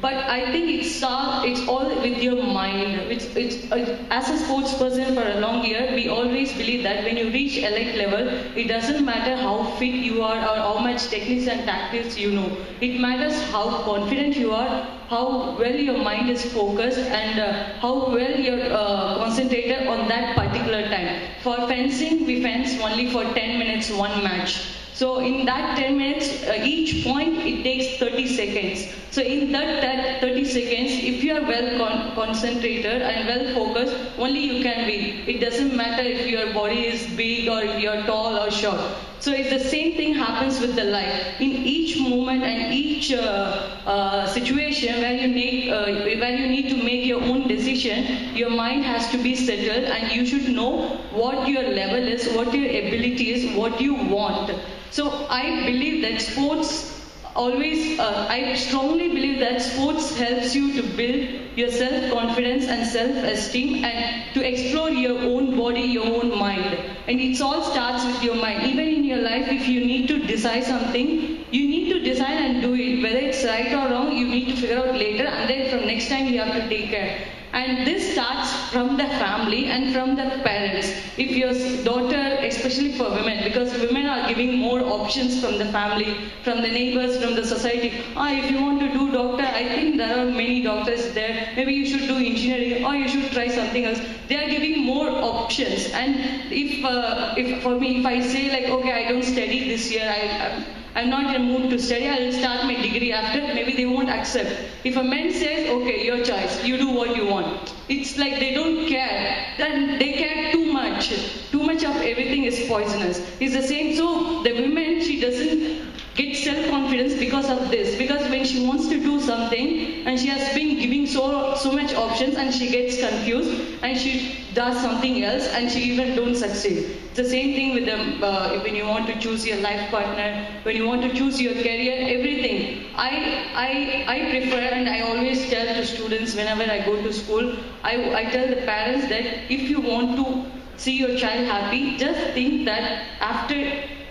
But I think it's all, it's all with your mind. It's, it's, uh, as a sports person for a long year, we always believe that when you reach elite level, it doesn't matter how fit you are or how much techniques and tactics you know. It matters how confident you are, how well your mind is focused, and uh, how well you're uh, concentrated on that particular time. For fencing, we fence only for 10 minutes one match. So in that 10 minutes, uh, each point it takes 30 seconds. So in that, that 30 seconds, if you are well con- concentrated and well focused, only you can win. It doesn't matter if your body is big or if you're tall or short. So if the same thing happens with the life, in each moment and each uh, uh, situation where you need uh, where you need to make your own decision, your mind has to be settled, and you should know what your level is, what your ability is, what you want. So I believe that sports always uh, i strongly believe that sports helps you to build your self confidence and self esteem and to explore your own body your own mind. And it all starts with your mind. Even in your life if you need to decide something you need to decide and do it. Whether it's right or wrong you need to figure out later and then from next time you have to take care and this starts from the family and from the parents. If your daughter, especially for women, because women are giving more options from the family, from the neighbors, from the society. Ah, if you want to do doctor, I think there are many doctors there. Maybe you should do engineering or you should try something else. They are giving more options. And if, uh, if for me, if I say like, okay, I don't study this year, I, I'm, I'm not in a mood to study, I'll start my degree after, maybe they won't accept. If a man says, okay, your choice, you do what you want, it's like they don't care. Then they care too much. Too much of everything is poisonous. It's the same. So the woman, she doesn't get self-confidence because of this. Because when she wants to do something and she has been giving so so much options and she gets confused and she does something else and she even don't succeed. The same thing with them uh, when you want to choose your life partner, when you want to choose your career, everything. I I I prefer and I always tell to students whenever I go to school, I, I tell the parents that if you want to see your child happy, just think that after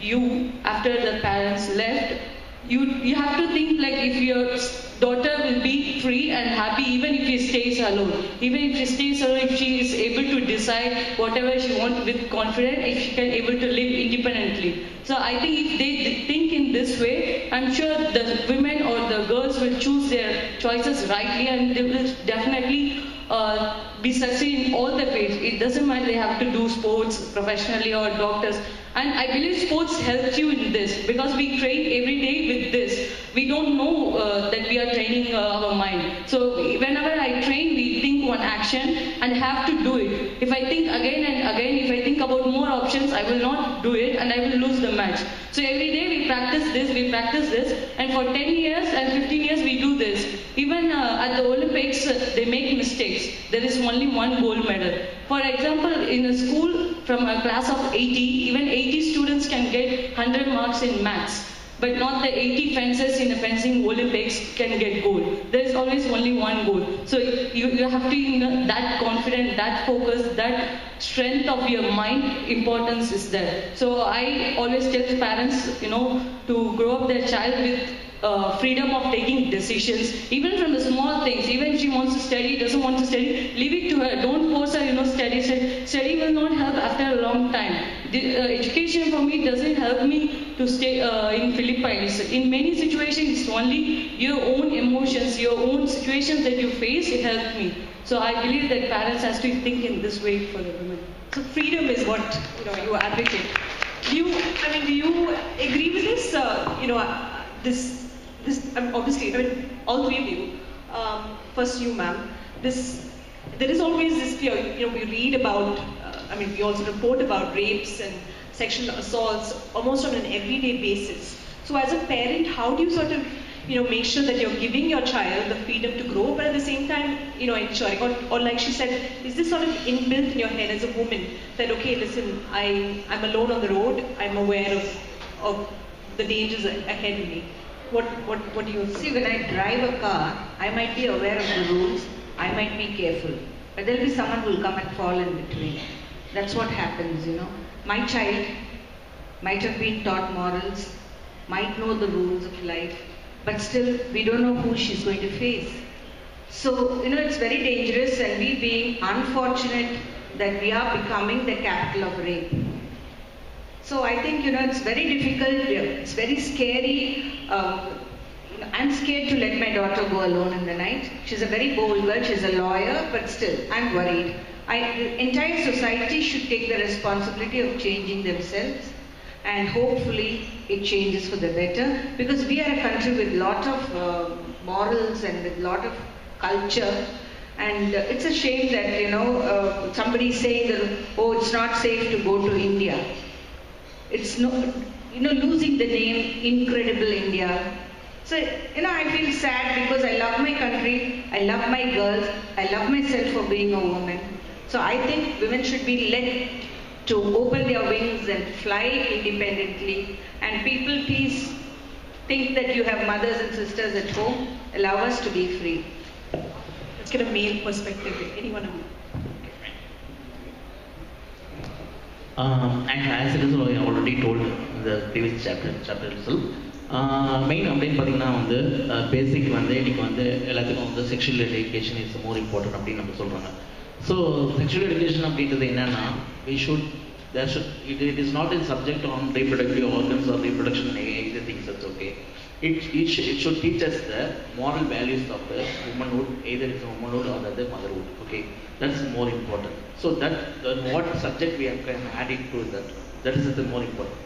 you, after the parents left, you you have to think like if your daughter will be free and happy even if she stays alone. Even if she stays alone if she is able to decide whatever she wants with confidence if she can able to live independently. So i think if they think in this way i'm sure the women or the girls will choose their choices rightly and they will definitely uh, be succeed in all the fields. It doesn't matter they have to do sports professionally or doctors. And I believe sports helps you in this because we train every day with this. We don't know uh, that we are training uh, our mind. So whenever I train, we think one action and have to do it. If I think again and again, if I think about more options, I will not do it and I will lose the match. So every day we practice this, we practice this, and for 10 years and 15 years we do this. Even uh, at the Olympics, uh, they make mistakes. There is only one gold medal. For example, in a school from a class of 80, even 80 students can get 100 marks in maths. But not the 80 fencers in the fencing Olympics can get gold. There is always only one goal. So you, you have to be that confident, that focus, that strength of your mind, importance is there. So I always tell parents, you know, to grow up their child with uh, freedom of taking decisions, even from the small things. Even if she wants to study, doesn't want to study, leave it to her. Don't force her, you know, study. Study will not help after a long time. The, uh, education for me doesn't help me to stay uh, in Philippines. In many situations, it's only your own emotions, your own situations that you face, it helped me. So I believe that parents has to think in this way for the women. So freedom is what you know you advocate. Do you, I mean, do you agree with this? Uh, you know, uh, this, this um, obviously, I mean, all three of you. Um, first, you, ma'am. This, there is always this fear. You know, we read about. Uh, I mean, we also report about rapes and sexual assaults almost on an everyday basis. So, as a parent, how do you sort of you know, make sure that you're giving your child the freedom to grow, but at the same time, you know, ensuring, or, or like she said, is this sort of inbuilt in your head as a woman that, okay, listen, I, I'm alone on the road, I'm aware of, of the dangers ahead of me. What, what, what do you? See, when I drive a car, I might be aware of the rules, I might be careful, but there'll be someone who will come and fall in between. That's what happens, you know. My child might have been taught morals, might know the rules of life, but still we don't know who she's going to face. So, you know, it's very dangerous and we being unfortunate that we are becoming the capital of rape. So I think, you know, it's very difficult, it's very scary. Um, I'm scared to let my daughter go alone in the night. She's a very bold girl, she's a lawyer, but still, I'm worried. I, the entire society should take the responsibility of changing themselves and hopefully it changes for the better because we are a country with lot of uh, morals and with lot of culture and uh, it's a shame that you know uh, somebody saying that oh it's not safe to go to India it's no you know losing the name incredible India so you know I feel sad because I love my country I love my girls I love myself for being a woman so I think women should be let to open their wings and fly independently. And people, please think that you have mothers and sisters at home. Allow us to be free. Let's get a male perspective. Anyone? Uh, and as it is I already told in the previous chapter, chapter itself, main அப்படின்னு பார்த்தீங்கன்னா வந்து basic வந்து இன்னைக்கு வந்து எல்லாத்துக்கும் வந்து sexual education is more important அப்படின்னு நம்ம சொல்கிறாங்க ஸோ செக்ஷுவல் எஜுகேஷன் அப்படின்றது என்னன்னா we should there should it it is not in subject on reproductive organs or reproduction things it's okay it, it, sh- it should teach us the moral values of the womanhood either it's womanhood or the motherhood okay? That's more important. So that what subject we have can add it to that that is the more important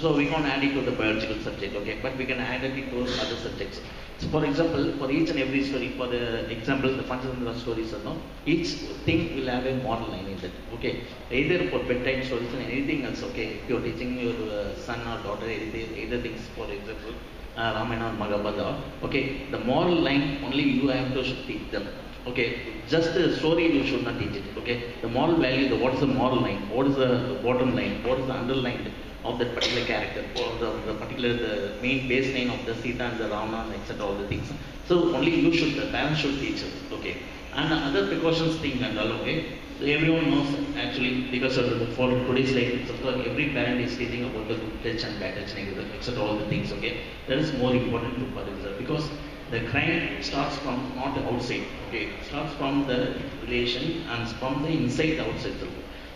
so we can't add it to the biological subject okay? But we can add it to other subjects. So for example, for each and every story, for the example, the Panchatantra stories, you know, each thing will have a moral line in it. Okay, either for bedtime stories and anything else. Okay, if you're teaching your uh, son or daughter either, either things, for example, uh, Ramayana or Mahabharata. Okay, the moral line only you have to teach them. Okay, just the story you should not teach it. Okay, the moral value, the what is the moral line, what is the bottom line, what is the underlined of that particular character, or the, particular the main baseline of the Sita and the Rama, etc. All the things. So only you should, the parents should teach us. Okay, and the other precautions thing and all. Okay, so everyone knows actually because of the for today's life. Every parent is thinking about the good touch and bad touch, except All the things. Okay, that is more important to parents because the crime starts from not the outside. Okay, starts from the relation and from the inside the outside.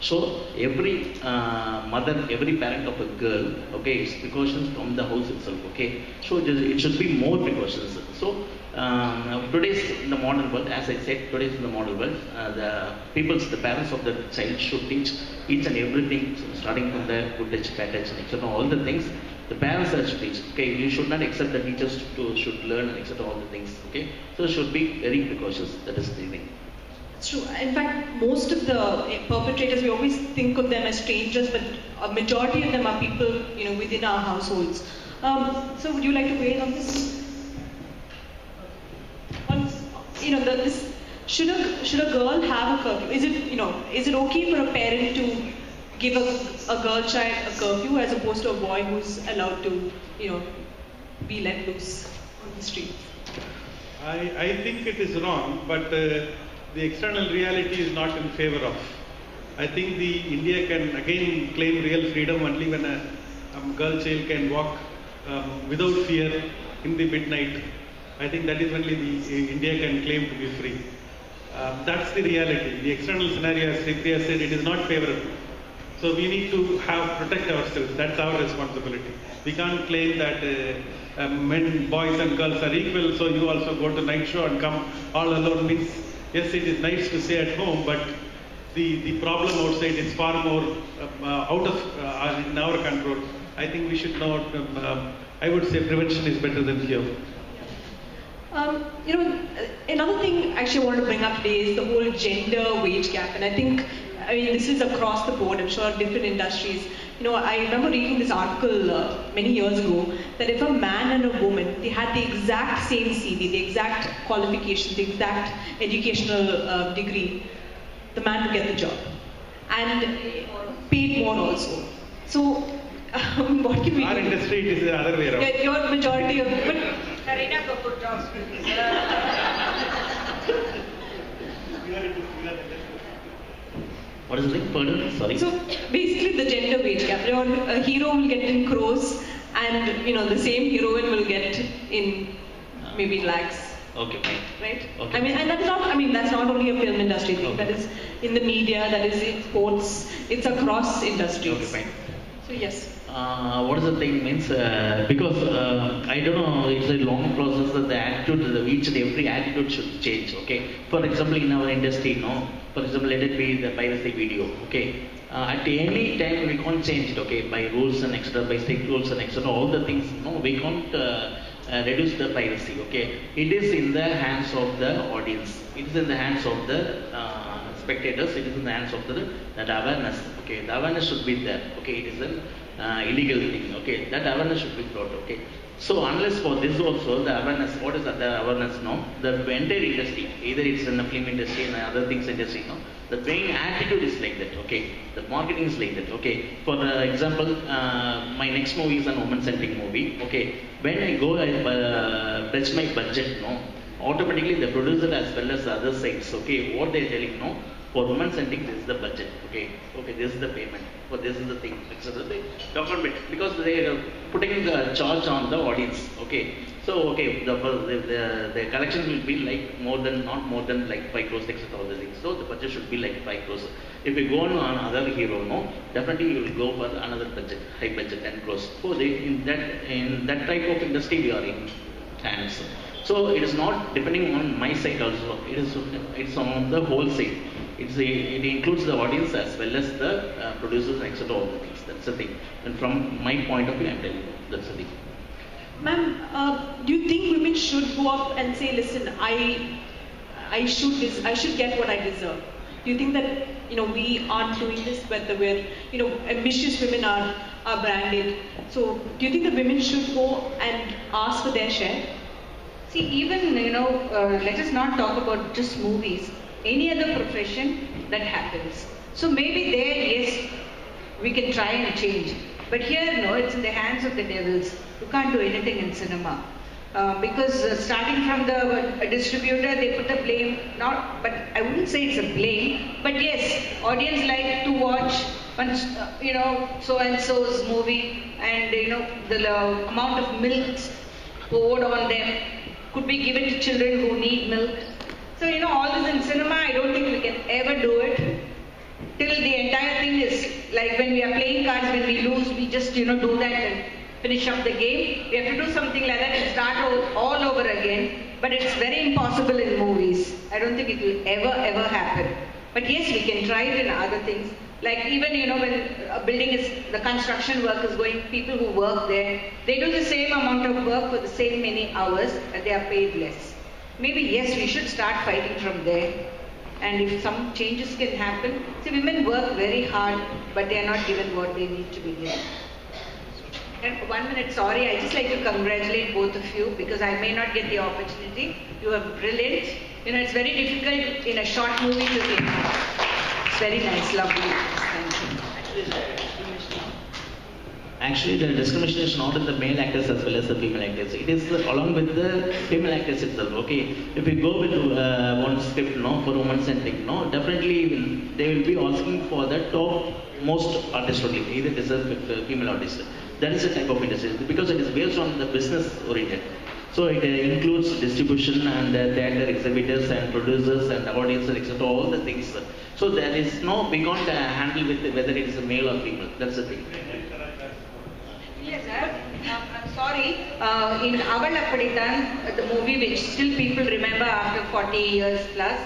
So every uh, mother, every parent of a girl, okay, it's precautions from the house itself, okay. So it should be more precautions. So um, today's in the modern world, as I said, today's in the modern world, uh, the people, the parents of the child should teach each and everything, starting from the good touch, bad touch, etc. All the things the parents are to teach. Okay, you should not accept the teachers to should learn and accept all the things. Okay, so should be very precautious. That is the thing. It's true. In fact, most of the perpetrators, we always think of them as strangers, but a majority of them are people, you know, within our households. Um, so, would you like to weigh in on this? On, you know, the, this should a should a girl have a curfew? Is it you know is it okay for a parent to give a, a girl child a curfew as opposed to a boy who's allowed to you know be let loose on the street? I, I think it is wrong, but uh, the external reality is not in favor of. I think the India can again claim real freedom only when a, a girl child can walk um, without fear in the midnight. I think that is only the India can claim to be free. Um, that's the reality. The external scenario, as Priya said, it is not favorable. So we need to have protect ourselves. That's our responsibility. We can't claim that uh, uh, men, boys, and girls are equal. So you also go to night show and come all alone. Means yes, it is nice to stay at home, but the, the problem outside is far more uh, out of uh, in our control. I think we should not. Um, um, I would say prevention is better than cure. Um, you know, another thing actually I want to bring up today is the whole gender wage gap, and I think, I mean, this is across the board. I'm sure different industries. You know, I remember reading this article uh, many years ago that if a man and a woman they had the exact same CV, the exact qualifications, the exact educational uh, degree, the man would get the job and paid more also. So, um, [laughs] what can we do? Our do? industry it is the other way around. Yeah, your majority of, but Kareena Kapoor jobs. [laughs] What is the thing? Pardon? Sorry. So basically, the gender wage gap. You know, a hero will get in crores, and you know the same heroine will get in maybe lakhs, okay, fine. right? Okay. I mean, and that's not. I mean, that's not only a film industry thing. Okay. That is in the media. That is in sports. It's across industries. Okay, fine. So yes. Uh, what is the thing means uh, because uh, I don't know it's a long process that the attitude the each and every attitude should change okay for example in our industry no for example let it be the piracy video okay Uh, at any time we can't change it, okay, by rules and etc., by strict rules and etc., all the things, no, we can't uh, uh, reduce the privacy, okay. It is in the hands of the audience. It is in the hands of the spectators. It is in the hands of the that awareness, okay. The awareness should be there, okay. It is an uh, illegal thing, okay. That awareness should be brought, okay. So unless for this also the awareness, what is that the awareness now? The entire industry, either it's in the film industry and other things industry, no, the main attitude is like that, okay. The marketing is like that, okay. For example, uh, my next movie is an woman-centric movie, okay. When I go, I uh, bridge my budget, no, automatically the producer as well as the other sides, okay, what they're telling, no, for women centric, this is the budget. Okay, okay, this is the payment. For this is the thing, etc. They document because they are putting the charge on the audience. Okay, so okay, the the, the, the collection will be like more than not more than like five crores, etc. All the things. So the budget should be like five crores. If you go on another hero, no, definitely you will go for another budget, high budget, ten crores. So they, in that in that type of industry we are in hands. So it is not depending on my side also. It is it's on the whole side. It's a, it includes the audience as well as the uh, producers etc. All the things. That's the thing. And from my point of view, I'm telling you, that's the thing. Ma'am, uh, do you think women should go up and say, listen, I, I should, des- I should get what I deserve? Do you think that you know we aren't doing this, Whether we're you know ambitious women are are branded? So do you think that women should go and ask for their share? See, even, you know, uh, let us not talk about just movies, any other profession that happens. So maybe there, yes, we can try and change. But here, no, it's in the hands of the devils. You can't do anything in cinema. Uh, because uh, starting from the uh, distributor, they put the blame, not, but I wouldn't say it's a blame, but yes, audience like to watch, one, uh, you know, so and so's movie, and you know, the uh, amount of milk poured on them could be given to children who need milk. So, you know, all this in cinema, I don't think we can ever do it. Till the entire thing is like when we are playing cards, when we lose, we just, you know, do that and finish up the game. We have to do something like that and start all, all over again. But it's very impossible in movies. I don't think it will ever, ever happen. But yes, we can try it in other things. Like even, you know, when a building is, the construction work is going, people who work there, they do the same amount of work for the same many hours and they are paid less. Maybe yes, we should start fighting from there. And if some changes can happen, see women work very hard, but they are not given what they need to be given. And one minute, sorry, I just like to congratulate both of you because I may not get the opportunity. You are brilliant. You know, it's very difficult in a short movie to think. Very nice, lovely. Actually, the discrimination is not in the male actors as well as the female actors. It is uh, along with the female actors itself. Okay, if we go with uh, one script, no, for women centric, no, definitely they will be asking for the top most artist only, either it is a female artist. That is the type of industry because it is based on the business oriented. So it uh, includes distribution and uh, theater exhibitors and producers and audiences, etc. All the things. So there is no we can't uh, handle with whether it is a male or female. That's the thing. Yes, sir. Uh, I'm sorry. Uh, in Aval Appadithan, the movie which still people remember after 40 years plus,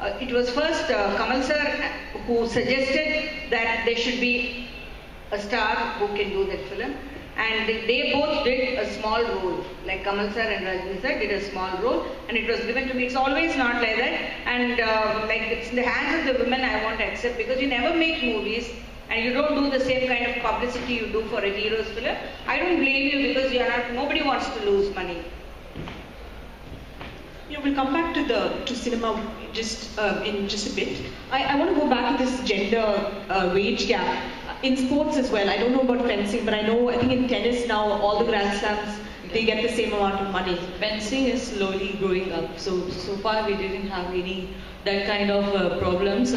uh, it was first uh, Kamal sir who suggested that there should be a star who can do that film. And they both did a small role, like Kamal sir and Rajni sir did a small role, and it was given to me. It's always not like that, and uh, like it's in the hands of the women I want to accept because you never make movies and you don't do the same kind of publicity you do for a hero's film. I don't blame you because you are not. Nobody wants to lose money. Know, we'll come back to the to cinema just uh, in just a bit. I, I want to go back to this gender uh, wage gap in sports as well. I don't know about fencing, but I know I think in tennis now all the grand slams they get the same amount of money. Fencing is slowly growing up. So so far we didn't have any that kind of uh, problems.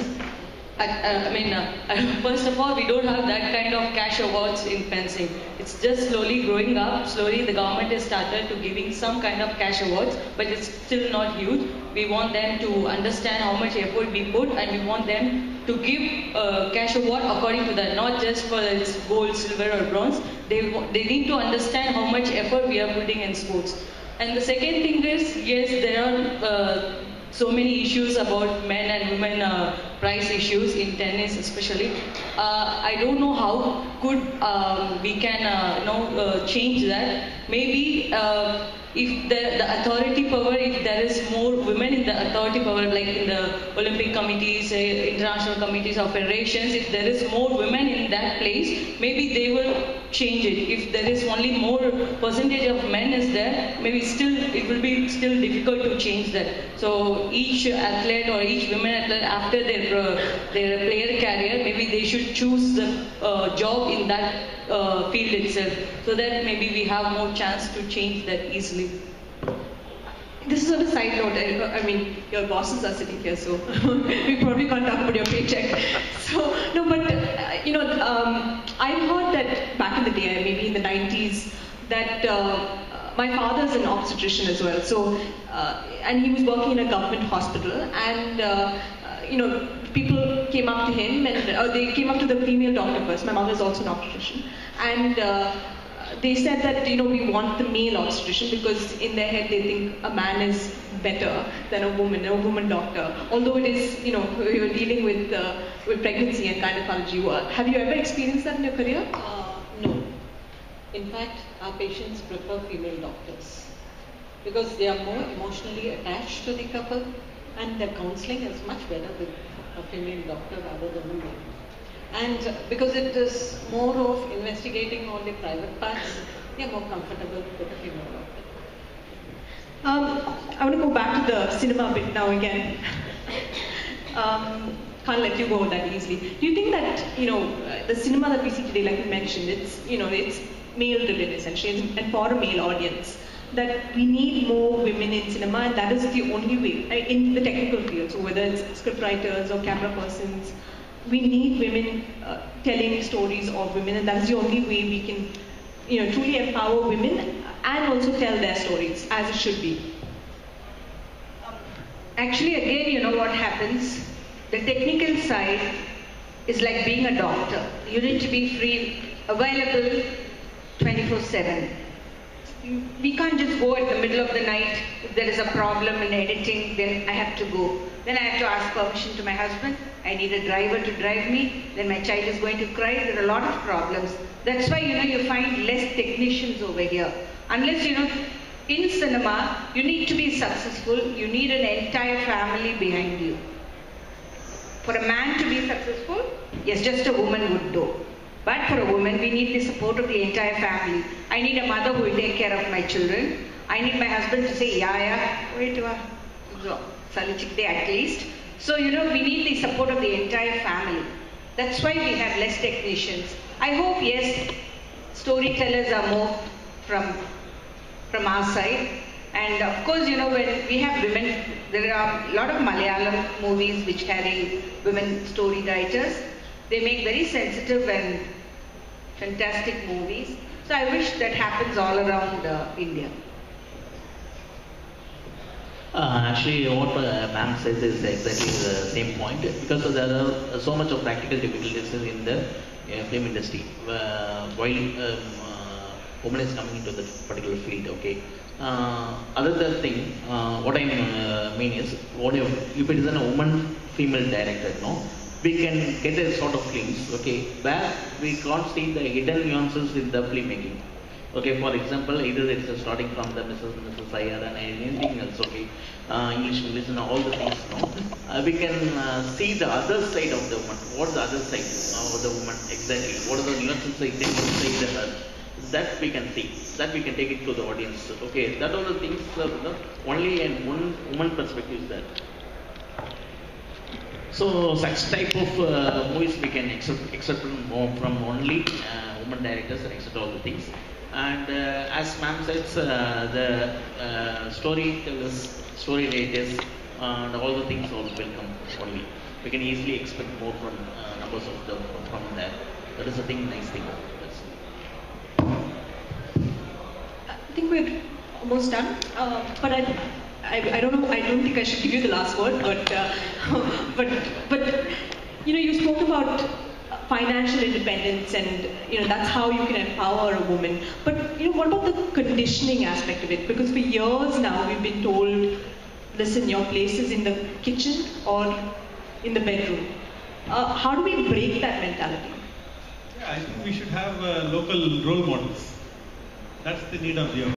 I, I mean, uh, [laughs] first of all, we don't have that kind of cash awards in fencing. It's just slowly growing up. Slowly, the government has started to giving some kind of cash awards, but it's still not huge. We want them to understand how much effort we put, and we want them to give a cash award according to that, not just for its gold, silver, or bronze. They they need to understand how much effort we are putting in sports. And the second thing is, yes, there are. Uh, so many issues about men and women uh, price issues in tennis especially. Uh, I don't know how could um, we can uh, you know uh, change that. Maybe uh, if the, the authority power, if there is more women in the authority power, like in the Olympic committees, uh, international committees or federations, if there is more women in that place, maybe they will change it. If there is only more percentage of men is there, maybe still it will be still difficult to change that. So each athlete or each women athlete after their uh, their player career, maybe they should choose the uh, job in that uh, field itself, so that maybe we have more chance to change that easily. This is on a side note. I, I mean, your bosses are sitting here, so [laughs] we probably can't talk about your paycheck. [laughs] So no, but uh, you know, um, I've heard that back in the day, maybe in the 90s, that uh, my father's an obstetrician as well. So, uh, and he was working in a government hospital, and uh, uh, you know, people came up to him, and uh, they came up to the female doctor first. My mother is also an obstetrician, and uh, they said that you know we want the male obstetrician because in their head they think a man is better than a woman, a woman doctor. Although it is you know [laughs] you're dealing with uh, with pregnancy and gynecology. Work. Have you ever experienced that in your career? Uh, no. In fact, our patients prefer female doctors because they are more emotionally attached to the couple and their counseling is much better with a female doctor rather than a male. And because it is more of investigating the private parts, they are more comfortable with a female doctor. Um, I want to go back to the cinema bit now again. um, can't let you go that easily. Do you think that you know the cinema that we see today, like you mentioned, it's you know it's male-driven essentially, and for a male audience, that we need more women in cinema, and that is the only way in the technical field. So whether it's scriptwriters or camera persons, we need women uh, telling stories of women, and that's the only way we can, you know, truly empower women and also tell their stories as it should be. Actually, again, you know what happens? The technical side is like being a doctor. You need to be free, available 24 7. We can't just go at the middle of the night. If there is a problem in editing, then I have to go. Then I have to ask permission to my husband. I need a driver to drive me. Then my child is going to cry. There are a lot of problems. That's why, you know, you find less technicians over here. Unless, you know, in cinema, you need to be successful. You need an entire family behind you. For a man to be successful, yes, just a woman would do. But for a woman, we need the support of the entire family. I need a mother who will take care of my children. I need my husband to say, yeah, yeah, wait, day at least. So, you know, we need the support of the entire family. That's why we have less technicians. I hope, yes, storytellers are more from, from our side. And of course, you know, when we have women, there are a lot of Malayalam movies which carry women story writers. They make very sensitive and fantastic movies. So I wish that happens all around uh, India. Uh, actually, what uh, ma'am says is exactly the same point because there are so much of practical difficulties in the uh, film industry. Uh, while um, uh, woman is coming into the particular field, okay. Uh, other thing, what I mean is, what if, if it is a woman female director, no, we can get a sort of films, okay, where we can't see the hidden nuances in the filmmaking. Okay, for example, either it's starting from the Mrs. Mrs. Iyer and anything else, okay, uh, English Vinglish and all the things, no? Uh, we can uh, see the other side of the woman. What's the other side of the woman exactly? What are the nuances inside, the That we can see. That we can take it to the audience. Okay, that are the things, uh, the only in one woman perspective is there. So such type of uh, movies we can accept, accept from only uh, women directors and accept all the things. And uh, as ma'am says, uh, the uh, storytellers, story writers, and all the things all will come only. We can easily expect more from uh, numbers of them from there. That is a thing, nice thing. I think we're almost done. but I I, I, don't know. I don't think I should give you the last word, but uh, [laughs] but but you know, you spoke about financial independence, and you know that's how you can empower a woman. But you know, what about the conditioning aspect of it? Because for years now we've been told listen, your place is in the kitchen or in the bedroom. Uh, how do we break that mentality? Yeah, I think we should have uh, local role models. That's the need of the hour.